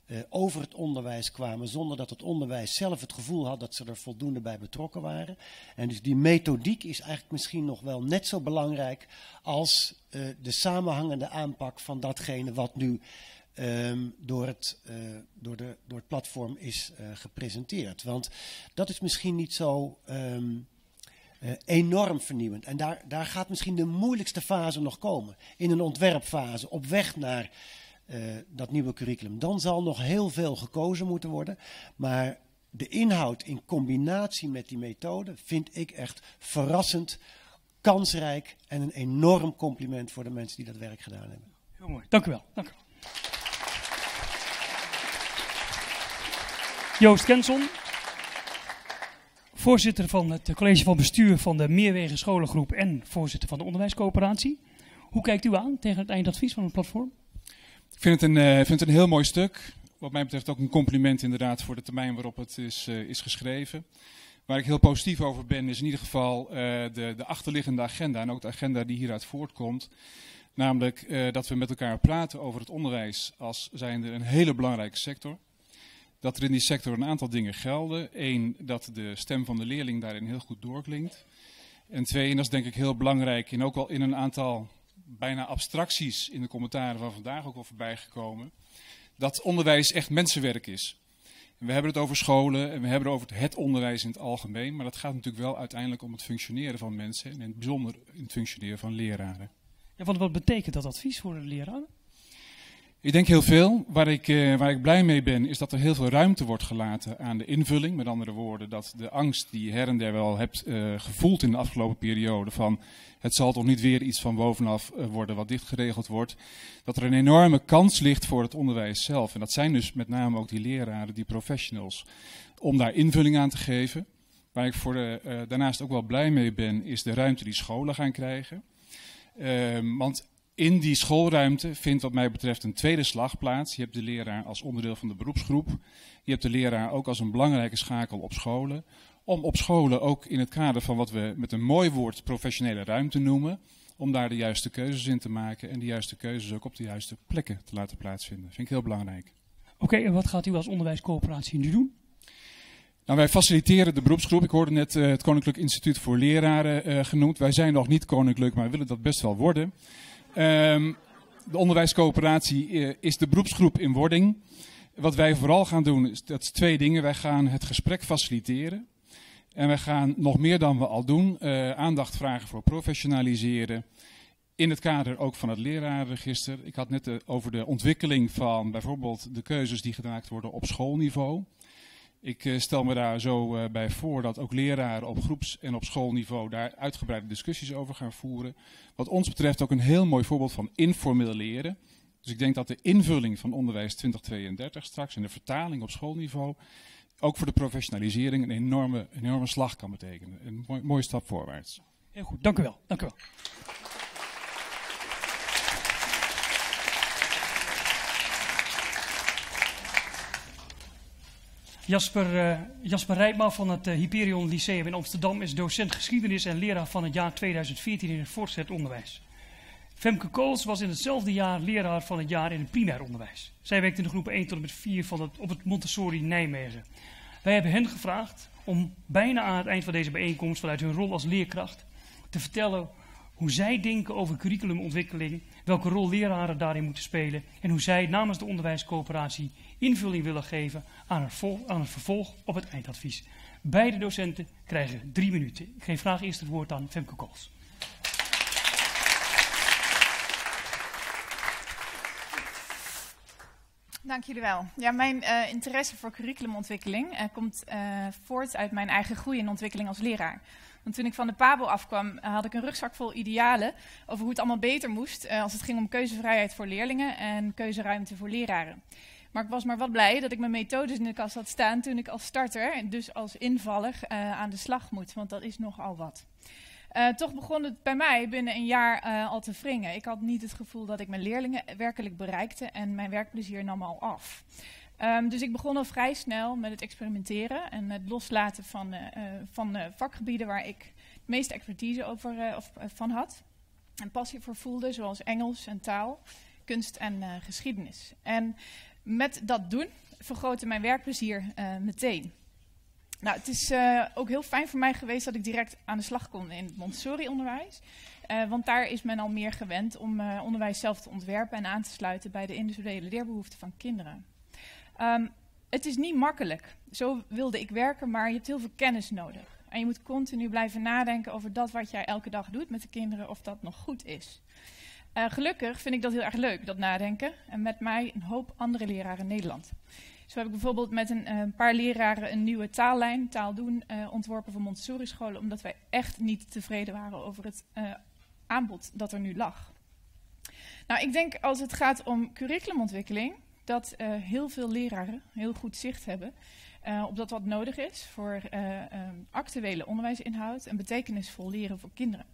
uh, over het onderwijs kwamen zonder dat het onderwijs zelf het gevoel had dat ze er voldoende bij betrokken waren. En dus die methodiek is eigenlijk misschien nog wel net zo belangrijk als de samenhangende aanpak van datgene wat nu um, door, het, uh, door, de, door het platform is uh, gepresenteerd. Want dat is misschien niet zo um, uh, enorm vernieuwend. En daar, daar gaat misschien de moeilijkste fase nog komen. In een ontwerpfase, op weg naar dat nieuwe curriculum. Dan zal nog heel veel gekozen moeten worden. Maar de inhoud in combinatie met die methode vind ik echt verrassend, kansrijk en een enorm compliment voor de mensen die dat werk gedaan hebben. Heel mooi, dank u wel. Dank u wel. Joost Kenson, voorzitter van het college van bestuur van de Meerwegen Scholengroep en voorzitter van de onderwijscoöperatie. Hoe kijkt u aan tegen het eindadvies van het platform? Ik vind het een, uh, vind het een heel mooi stuk. Wat mij betreft ook een compliment inderdaad voor de termijn waarop het is, uh, is geschreven. Waar ik heel positief over ben is in ieder geval uh, de, de achterliggende agenda en ook de agenda die hieruit voortkomt. Namelijk dat we met elkaar praten over het onderwijs als zijnde een hele belangrijke sector dat er in die sector een aantal dingen gelden. Eén, dat de stem van de leerling daarin heel goed doorklinkt. En twee, en dat is denk ik heel belangrijk, en ook wel in een aantal bijna abstracties in de commentaren van vandaag ook al voorbij gekomen, dat onderwijs echt mensenwerk is. We hebben het over scholen en we hebben het over het onderwijs in het algemeen, maar dat gaat natuurlijk wel uiteindelijk om het functioneren van mensen en in het bijzonder in het functioneren van leraren. Ja, want wat betekent dat advies voor de leraren? Ik denk heel veel. Waar ik, uh, waar ik blij mee ben, is dat er heel veel ruimte wordt gelaten aan de invulling. Met andere woorden, dat de angst die je her en der wel hebt uh, gevoeld in de afgelopen periode van het zal toch niet weer iets van bovenaf uh, worden wat dichtgeregeld wordt. Dat er een enorme kans ligt voor het onderwijs zelf. En dat zijn dus met name ook die leraren, die professionals, om daar invulling aan te geven. Waar ik voor daarnaast ook wel blij mee ben, is de ruimte die scholen gaan krijgen. Ehm, want in die schoolruimte vindt wat mij betreft een tweede slag plaats. Je hebt de leraar als onderdeel van de beroepsgroep. Je hebt de leraar ook als een belangrijke schakel op scholen. Om op scholen ook in het kader van wat we met een mooi woord professionele ruimte noemen. Om daar de juiste keuzes in te maken en de juiste keuzes ook op de juiste plekken te laten plaatsvinden. Dat vind ik heel belangrijk. Oké, en wat gaat u als onderwijscoöperatie nu doen? Nou, wij faciliteren de beroepsgroep. Ik hoorde net uh, het Koninklijk Instituut voor Leraren uh, genoemd. Wij zijn nog niet koninklijk, maar willen dat best wel worden. Um, de onderwijscoöperatie uh, is de beroepsgroep in wording. Wat wij vooral gaan doen, is dat twee dingen. Wij gaan het gesprek faciliteren. En wij gaan nog meer dan we al doen, uh, aandacht vragen voor professionaliseren. In het kader ook van het lerarenregister. Ik had net uh, over de ontwikkeling van bijvoorbeeld de keuzes die gemaakt worden op schoolniveau. Ik uh, stel me daar zo uh, bij voor dat ook leraren op groeps- en op schoolniveau daar uitgebreide discussies over gaan voeren. Wat ons betreft ook een heel mooi voorbeeld van informeel leren. Dus ik denk dat de invulling van onderwijs 2032 straks en de vertaling op schoolniveau ook voor de professionalisering een enorme, enorme slag kan betekenen. Een mooi, mooie stap voorwaarts. Heel goed, dank u wel. Dank u wel. Jasper, uh, Jasper Rijpma van het uh, Hyperion Lyceum in Amsterdam is docent geschiedenis en leraar van het jaar 2014 in het voortgezet onderwijs. Femke Kools was in hetzelfde jaar leraar van het jaar in het primair onderwijs. Zij werkte in de groepen 1 tot en met 4 van op het Montessori Nijmegen. Wij hebben hen gevraagd om bijna aan het eind van deze bijeenkomst vanuit hun rol als leerkracht te vertellen hoe zij denken over curriculumontwikkeling, welke rol leraren daarin moeten spelen en hoe zij namens de onderwijscoöperatie invulling willen geven aan het, aan het vervolg op het eindadvies. Beide docenten krijgen drie minuten. Ik geef graag eerst het woord aan Femke Kools. Dank jullie wel. Ja, mijn uh, interesse voor curriculumontwikkeling uh, komt uh, voort uit mijn eigen groei en ontwikkeling als leraar. Want toen ik van de Pabo afkwam, had ik een rugzak vol idealen over hoe het allemaal beter moest als het ging om keuzevrijheid voor leerlingen en keuzeruimte voor leraren. Maar ik was maar wat blij dat ik mijn methodes in de kast had staan toen ik als starter en dus als invaller aan de slag moet, want dat is nogal wat. Toch begon het bij mij binnen een jaar al te wringen. Ik had niet het gevoel dat ik mijn leerlingen werkelijk bereikte en mijn werkplezier nam al af. Um, dus ik begon al vrij snel met het experimenteren en het loslaten van, uh, van vakgebieden waar ik de meeste expertise over, of, van had. En passie voor voelde, zoals Engels en taal, kunst en geschiedenis. En met dat doen vergrootte mijn werkplezier meteen. Nou, het is ook heel fijn voor mij geweest dat ik direct aan de slag kon in het Montessori-onderwijs. Want daar is men al meer gewend om onderwijs zelf te ontwerpen en aan te sluiten bij de individuele leerbehoeften van kinderen. Um, het is niet makkelijk. Zo wilde ik werken, maar je hebt heel veel kennis nodig. En je moet continu blijven nadenken over dat wat jij elke dag doet met de kinderen, of dat nog goed is. gelukkig vind ik dat heel erg leuk, dat nadenken. En met mij een hoop andere leraren in Nederland. Zo heb ik bijvoorbeeld met een, een paar leraren een nieuwe taallijn, taal doen, uh, ontworpen voor Montessori-scholen, omdat wij echt niet tevreden waren over het aanbod dat er nu lag. Nou, ik denk als het gaat om curriculumontwikkeling, dat uh, heel veel leraren heel goed zicht hebben op dat wat nodig is voor actuele onderwijsinhoud en betekenisvol leren voor kinderen.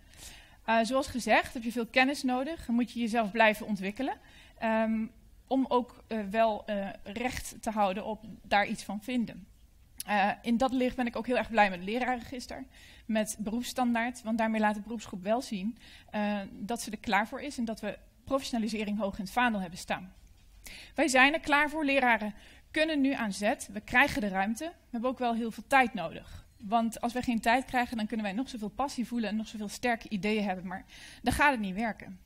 zoals gezegd heb je veel kennis nodig moet je jezelf blijven ontwikkelen. Um, om ook wel recht te houden op daar iets van vinden. In dat licht ben ik ook heel erg blij met het lerarenregister, met beroepsstandaard, want daarmee laat de beroepsgroep wel zien dat ze er klaar voor is en dat we professionalisering hoog in het vaandel hebben staan. Wij zijn er klaar voor, leraren kunnen nu aan zet, we krijgen de ruimte, we hebben ook wel heel veel tijd nodig. Want als wij geen tijd krijgen, dan kunnen wij nog zoveel passie voelen en nog zoveel sterke ideeën hebben, maar dan gaat het niet werken.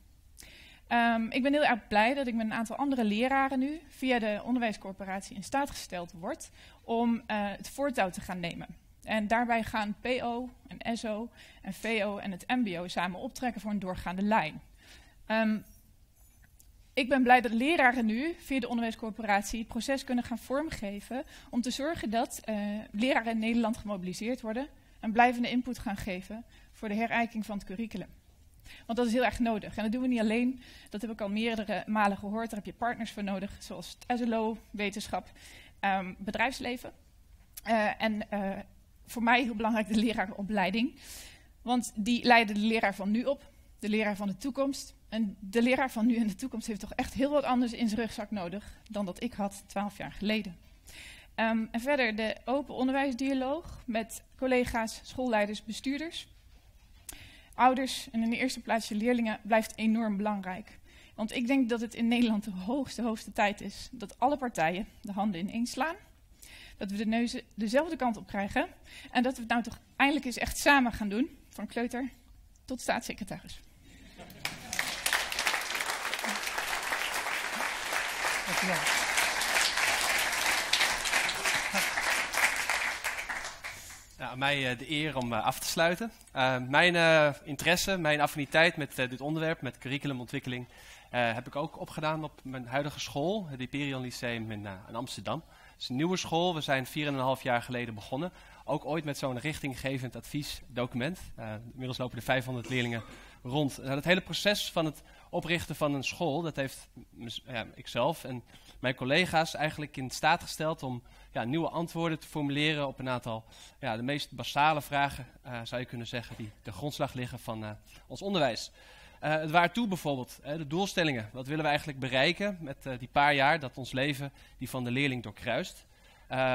Um, ik ben heel erg blij dat ik met een aantal andere leraren nu via de onderwijscorporatie in staat gesteld word om uh, het voortouw te gaan nemen. En daarbij gaan PO en SO en VO en het MBO samen optrekken voor een doorgaande lijn. Ehm, ik ben blij dat leraren nu via de onderwijscorporatie het proces kunnen gaan vormgeven om te zorgen dat uh, leraren in Nederland gemobiliseerd worden en blijvende input gaan geven voor de herijking van het curriculum. Want dat is heel erg nodig. En dat doen we niet alleen. Dat heb ik al meerdere malen gehoord. Daar heb je partners voor nodig, zoals het SLO, wetenschap, um, bedrijfsleven. Uh, en uh, voor mij heel belangrijk de leraaropleiding. Want die leiden de leraar van nu op, de leraar van de toekomst. En de leraar van nu en de toekomst heeft toch echt heel wat anders in zijn rugzak nodig dan dat ik had twaalf jaar geleden. Um, en verder de open onderwijsdialoog met collega's, schoolleiders, bestuurders. Ouders en in de eerste plaats je leerlingen blijft enorm belangrijk. Want ik denk dat het in Nederland de hoogste, hoogste tijd is dat alle partijen de handen ineens slaan. Dat we de neuzen dezelfde kant op krijgen. En dat we het nou toch eindelijk eens echt samen gaan doen. Van kleuter tot staatssecretaris. Aan mij uh, de eer om uh, af te sluiten. Uh, mijn interesse, mijn affiniteit met dit onderwerp, met curriculumontwikkeling, heb ik ook opgedaan op mijn huidige school, het Hyperion Lyceum in, Amsterdam. Het is een nieuwe school, we zijn 4,5 jaar geleden begonnen. Ook ooit met zo'n richtinggevend adviesdocument. inmiddels lopen er 500 leerlingen rond. Nou, het hele proces van het oprichten van een school, dat heeft ja, ikzelf en mijn collega's eigenlijk in staat gesteld om ja, nieuwe antwoorden te formuleren op een aantal ja, de meest basale vragen, uh, zou je kunnen zeggen, die de grondslag liggen van uh, ons onderwijs. Uh, het waartoe bijvoorbeeld, de doelstellingen. Wat willen we eigenlijk bereiken met die paar jaar dat ons leven die van de leerling doorkruist?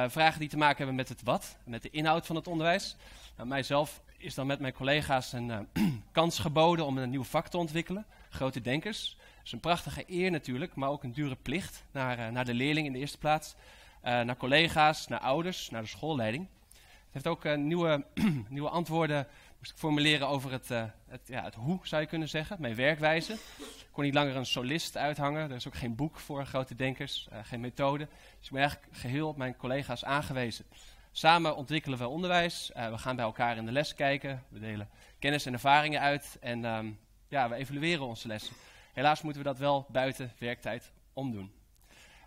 vragen die te maken hebben met het wat, met de inhoud van het onderwijs. Nou, mijzelf is dan met mijn collega's een kans geboden om een nieuw vak te ontwikkelen. Grote denkers. Dat is een prachtige eer natuurlijk, maar ook een dure plicht naar, naar de leerling in de eerste plaats. Uh, naar collega's, naar ouders, naar de schoolleiding. Het heeft ook uh, nieuwe, nieuwe antwoorden moest ik formuleren over het, het, ja, het hoe, zou je kunnen zeggen, mijn werkwijze. Ik kon niet langer een solist uithangen, er is ook geen boek voor grote denkers, geen methode. Dus ik ben eigenlijk geheel op mijn collega's aangewezen. Samen ontwikkelen we onderwijs, we gaan bij elkaar in de les kijken, we delen kennis en ervaringen uit en um, ja, we evalueren onze lessen. Helaas moeten we dat wel buiten werktijd omdoen.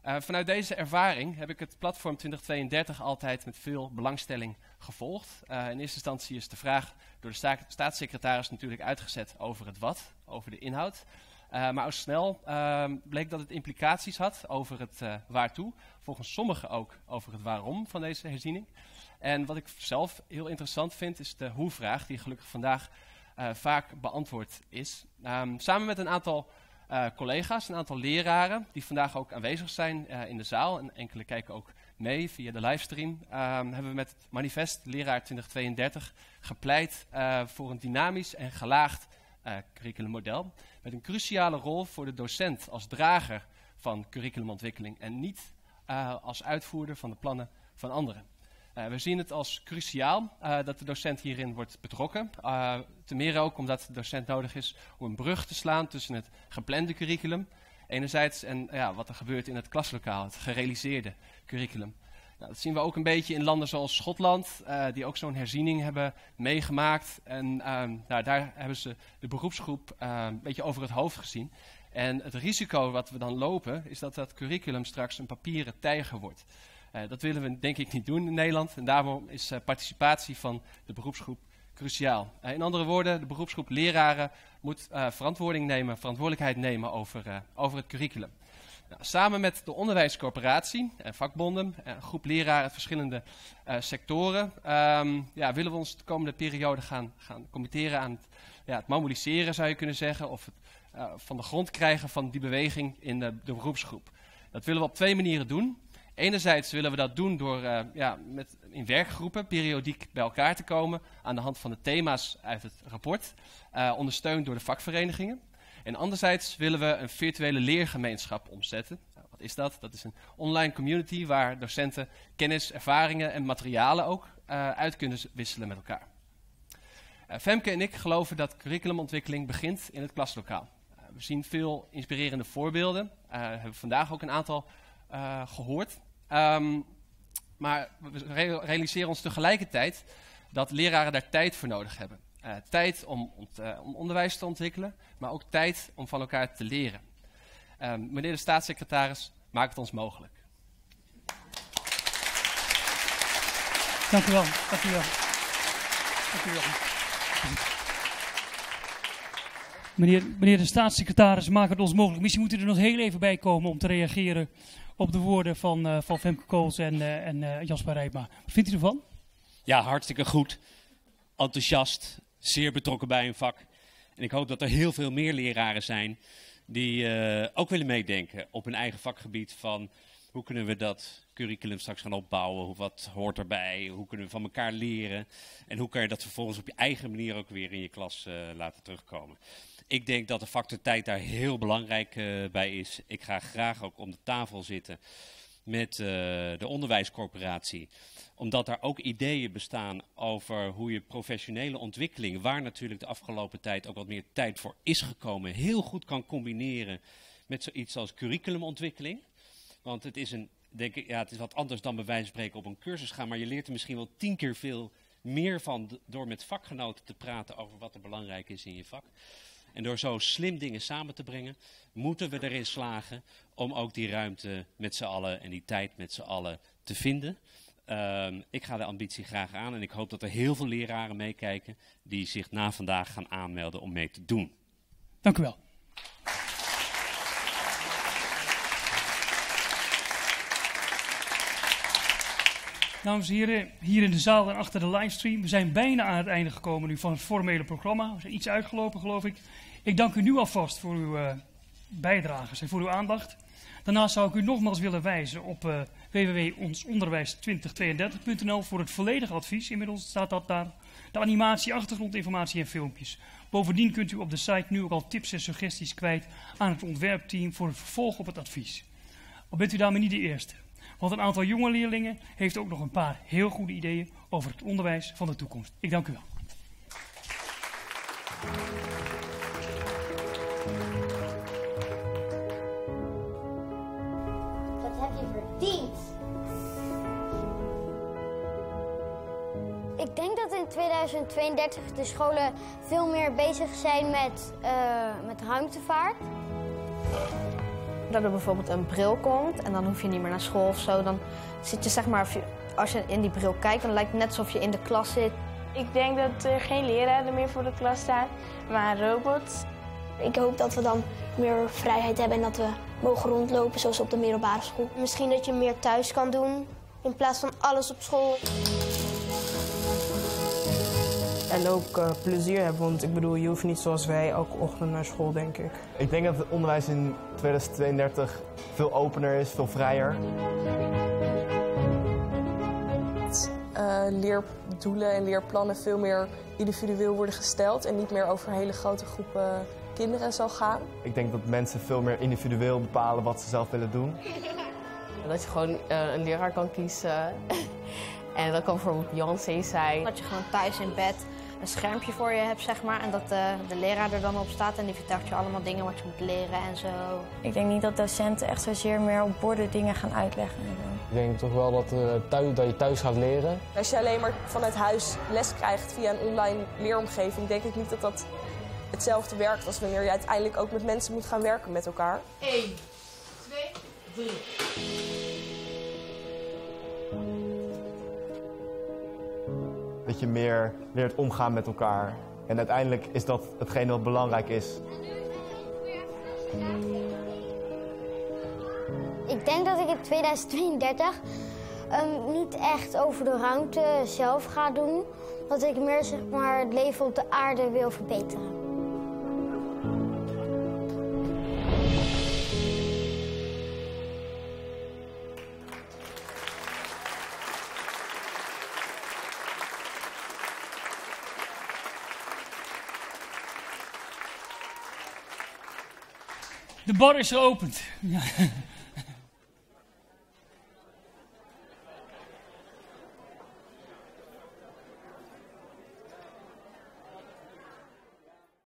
Uh, vanuit deze ervaring heb ik het platform 2032 altijd met veel belangstelling gevolgd. Uh, in eerste instantie is de vraag door de sta staatssecretaris natuurlijk uitgezet over het wat, over de inhoud. Uh, maar al snel ehm, bleek dat het implicaties had over het waartoe. Volgens sommigen ook over het waarom van deze herziening. En wat ik zelf heel interessant vind is de hoe-vraag, die gelukkig vandaag vaak beantwoord is. Um, samen met een aantal uh, collega's, een aantal leraren die vandaag ook aanwezig zijn uh, in de zaal en enkele kijken ook mee via de livestream, um, hebben we met het manifest Leraar 2032 gepleit voor een dynamisch en gelaagd curriculummodel met een cruciale rol voor de docent als drager van curriculumontwikkeling en niet als uitvoerder van de plannen van anderen. Uh, we zien het als cruciaal uh, dat de docent hierin wordt betrokken. Uh, ten meer ook omdat de docent nodig is om een brug te slaan tussen het geplande curriculum enerzijds en ja, wat er gebeurt in het klaslokaal, het gerealiseerde curriculum. Nou, dat zien we ook een beetje in landen zoals Schotland, die ook zo'n herziening hebben meegemaakt. En ehm, nou, daar hebben ze de beroepsgroep een beetje over het hoofd gezien. En het risico wat we dan lopen is dat dat curriculum straks een papieren tijger wordt. Uh, dat willen we denk ik niet doen in Nederland. En daarom is uh, participatie van de beroepsgroep cruciaal. Uh, in andere woorden, de beroepsgroep leraren moet verantwoording nemen, verantwoordelijkheid nemen over, over het curriculum. Nou, samen met de onderwijscorporatie en vakbonden, een groep leraren uit verschillende sectoren, um, ja, willen we ons de komende periode gaan, gaan committeren aan het, ja, het mobiliseren, zou je kunnen zeggen, of het van de grond krijgen van die beweging in de, de beroepsgroep. Dat willen we op twee manieren doen. Enerzijds willen we dat doen door uh, ja, met, in werkgroepen periodiek bij elkaar te komen aan de hand van de thema's uit het rapport, uh, ondersteund door de vakverenigingen. En anderzijds willen we een virtuele leergemeenschap omzetten. Nou, wat is dat? Dat is een online community waar docenten kennis, ervaringen en materialen ook uh, uit kunnen wisselen met elkaar. Femke en ik geloven dat curriculumontwikkeling begint in het klaslokaal. we zien veel inspirerende voorbeelden. We hebben vandaag ook een aantal gehoord. Um, maar we realiseren ons tegelijkertijd dat leraren daar tijd voor nodig hebben. Eh, tijd om, eh, om onderwijs te ontwikkelen, maar ook tijd om van elkaar te leren. Ehm, meneer de staatssecretaris, maak het ons mogelijk. Dank u wel. Dank u wel. Dank u wel. Meneer, meneer de staatssecretaris, maak het ons mogelijk. Misschien moet u er nog heel even bij komen om te reageren op de woorden van, eh, van Femke Kools en, eh, en eh, Jasper Rijpma. Wat vindt u ervan? Ja, hartstikke goed. Enthousiast, zeer betrokken bij hun vak. En ik hoop dat er heel veel meer leraren zijn die ook willen meedenken op hun eigen vakgebied van hoe kunnen we dat curriculum straks gaan opbouwen, wat hoort erbij, hoe kunnen we van elkaar leren en hoe kan je dat vervolgens op je eigen manier ook weer in je klas laten terugkomen. Ik denk dat de factor tijd daar heel belangrijk eh, bij is. Ik ga graag ook om de tafel zitten met eh, de onderwijscorporatie. Omdat daar ook ideeën bestaan over hoe je professionele ontwikkeling, waar natuurlijk de afgelopen tijd ook wat meer tijd voor is gekomen, heel goed kan combineren met zoiets als curriculumontwikkeling. Want het is een, denk ik, ja, het is wat anders dan bij wijze van spreken op een cursus gaan, maar je leert er misschien wel tien keer veel meer van door met vakgenoten te praten over wat er belangrijk is in je vak. En door zo slim dingen samen te brengen, moeten we erin slagen om ook die ruimte met z'n allen en die tijd met z'n allen te vinden. Ehm, ik ga de ambitie graag aan en ik hoop dat er heel veel leraren meekijken die zich na vandaag gaan aanmelden om mee te doen. Dank u wel. Dames en heren, hier in de zaal en achter de livestream. We zijn bijna aan het einde gekomen nu van het formele programma. We zijn iets uitgelopen, geloof ik. Ik dank u nu alvast voor uw eh bijdrages en voor uw aandacht. Daarnaast zou ik u nogmaals willen wijzen op eh www.onsonderwijs2032.nl voor het volledige advies. Inmiddels staat dat daar. De animatie, achtergrondinformatie en filmpjes. Bovendien kunt u op de site nu ook al tips en suggesties kwijt aan het ontwerpteam voor het vervolg op het advies. Al bent u daarmee niet de eerste. Want een aantal jonge leerlingen heeft ook nog een paar heel goede ideeën over het onderwijs van de toekomst. Ik dank u wel. 2032 de scholen veel meer bezig zijn met, eh, met ruimtevaart. Dat er bijvoorbeeld een bril komt en dan hoef je niet meer naar school of zo. Dan zit je zeg maar, als je in die bril kijkt, dan lijkt het net alsof je in de klas zit. Ik denk dat er geen leraren meer voor de klas staan, maar robots. Ik hoop dat we dan meer vrijheid hebben en dat we mogen rondlopen zoals op de middelbare school. Misschien dat je meer thuis kan doen in plaats van alles op school. En ook eh, plezier hebben, want ik bedoel, je hoeft niet zoals wij elke ochtend naar school, denk ik. Ik denk dat het onderwijs in 2032 veel opener is, veel vrijer. eh, leerdoelen en leerplannen veel meer individueel worden gesteld en niet meer over hele grote groepen kinderen zal gaan. Ik denk dat mensen veel meer individueel bepalen wat ze zelf willen doen. Dat je gewoon eh, een leraar kan kiezen. en dat kan bijvoorbeeld Beyoncé zijn. Dat je gewoon thuis in bed een schermpje voor je hebt, zeg maar. En dat eh, de leraar er dan op staat en die vertelt je allemaal dingen wat je moet leren en zo. Ik denk niet dat docenten echt zozeer meer op borden dingen gaan uitleggen. en zo. Ik denk toch wel dat, eh, thuis, dat je thuis gaat leren. Als je alleen maar vanuit huis les krijgt via een online leeromgeving, denk ik niet dat dat hetzelfde werkt als wanneer je uiteindelijk ook met mensen moet gaan werken met elkaar. 1, 2, 3. Dat je meer leert omgaan met elkaar. En uiteindelijk is dat hetgene wat belangrijk is. Ik denk dat ik in 2032 ehm, niet echt over de ruimte zelf ga doen. Dat ik meer zeg maar, het leven op de aarde wil verbeteren. De bar is geopend.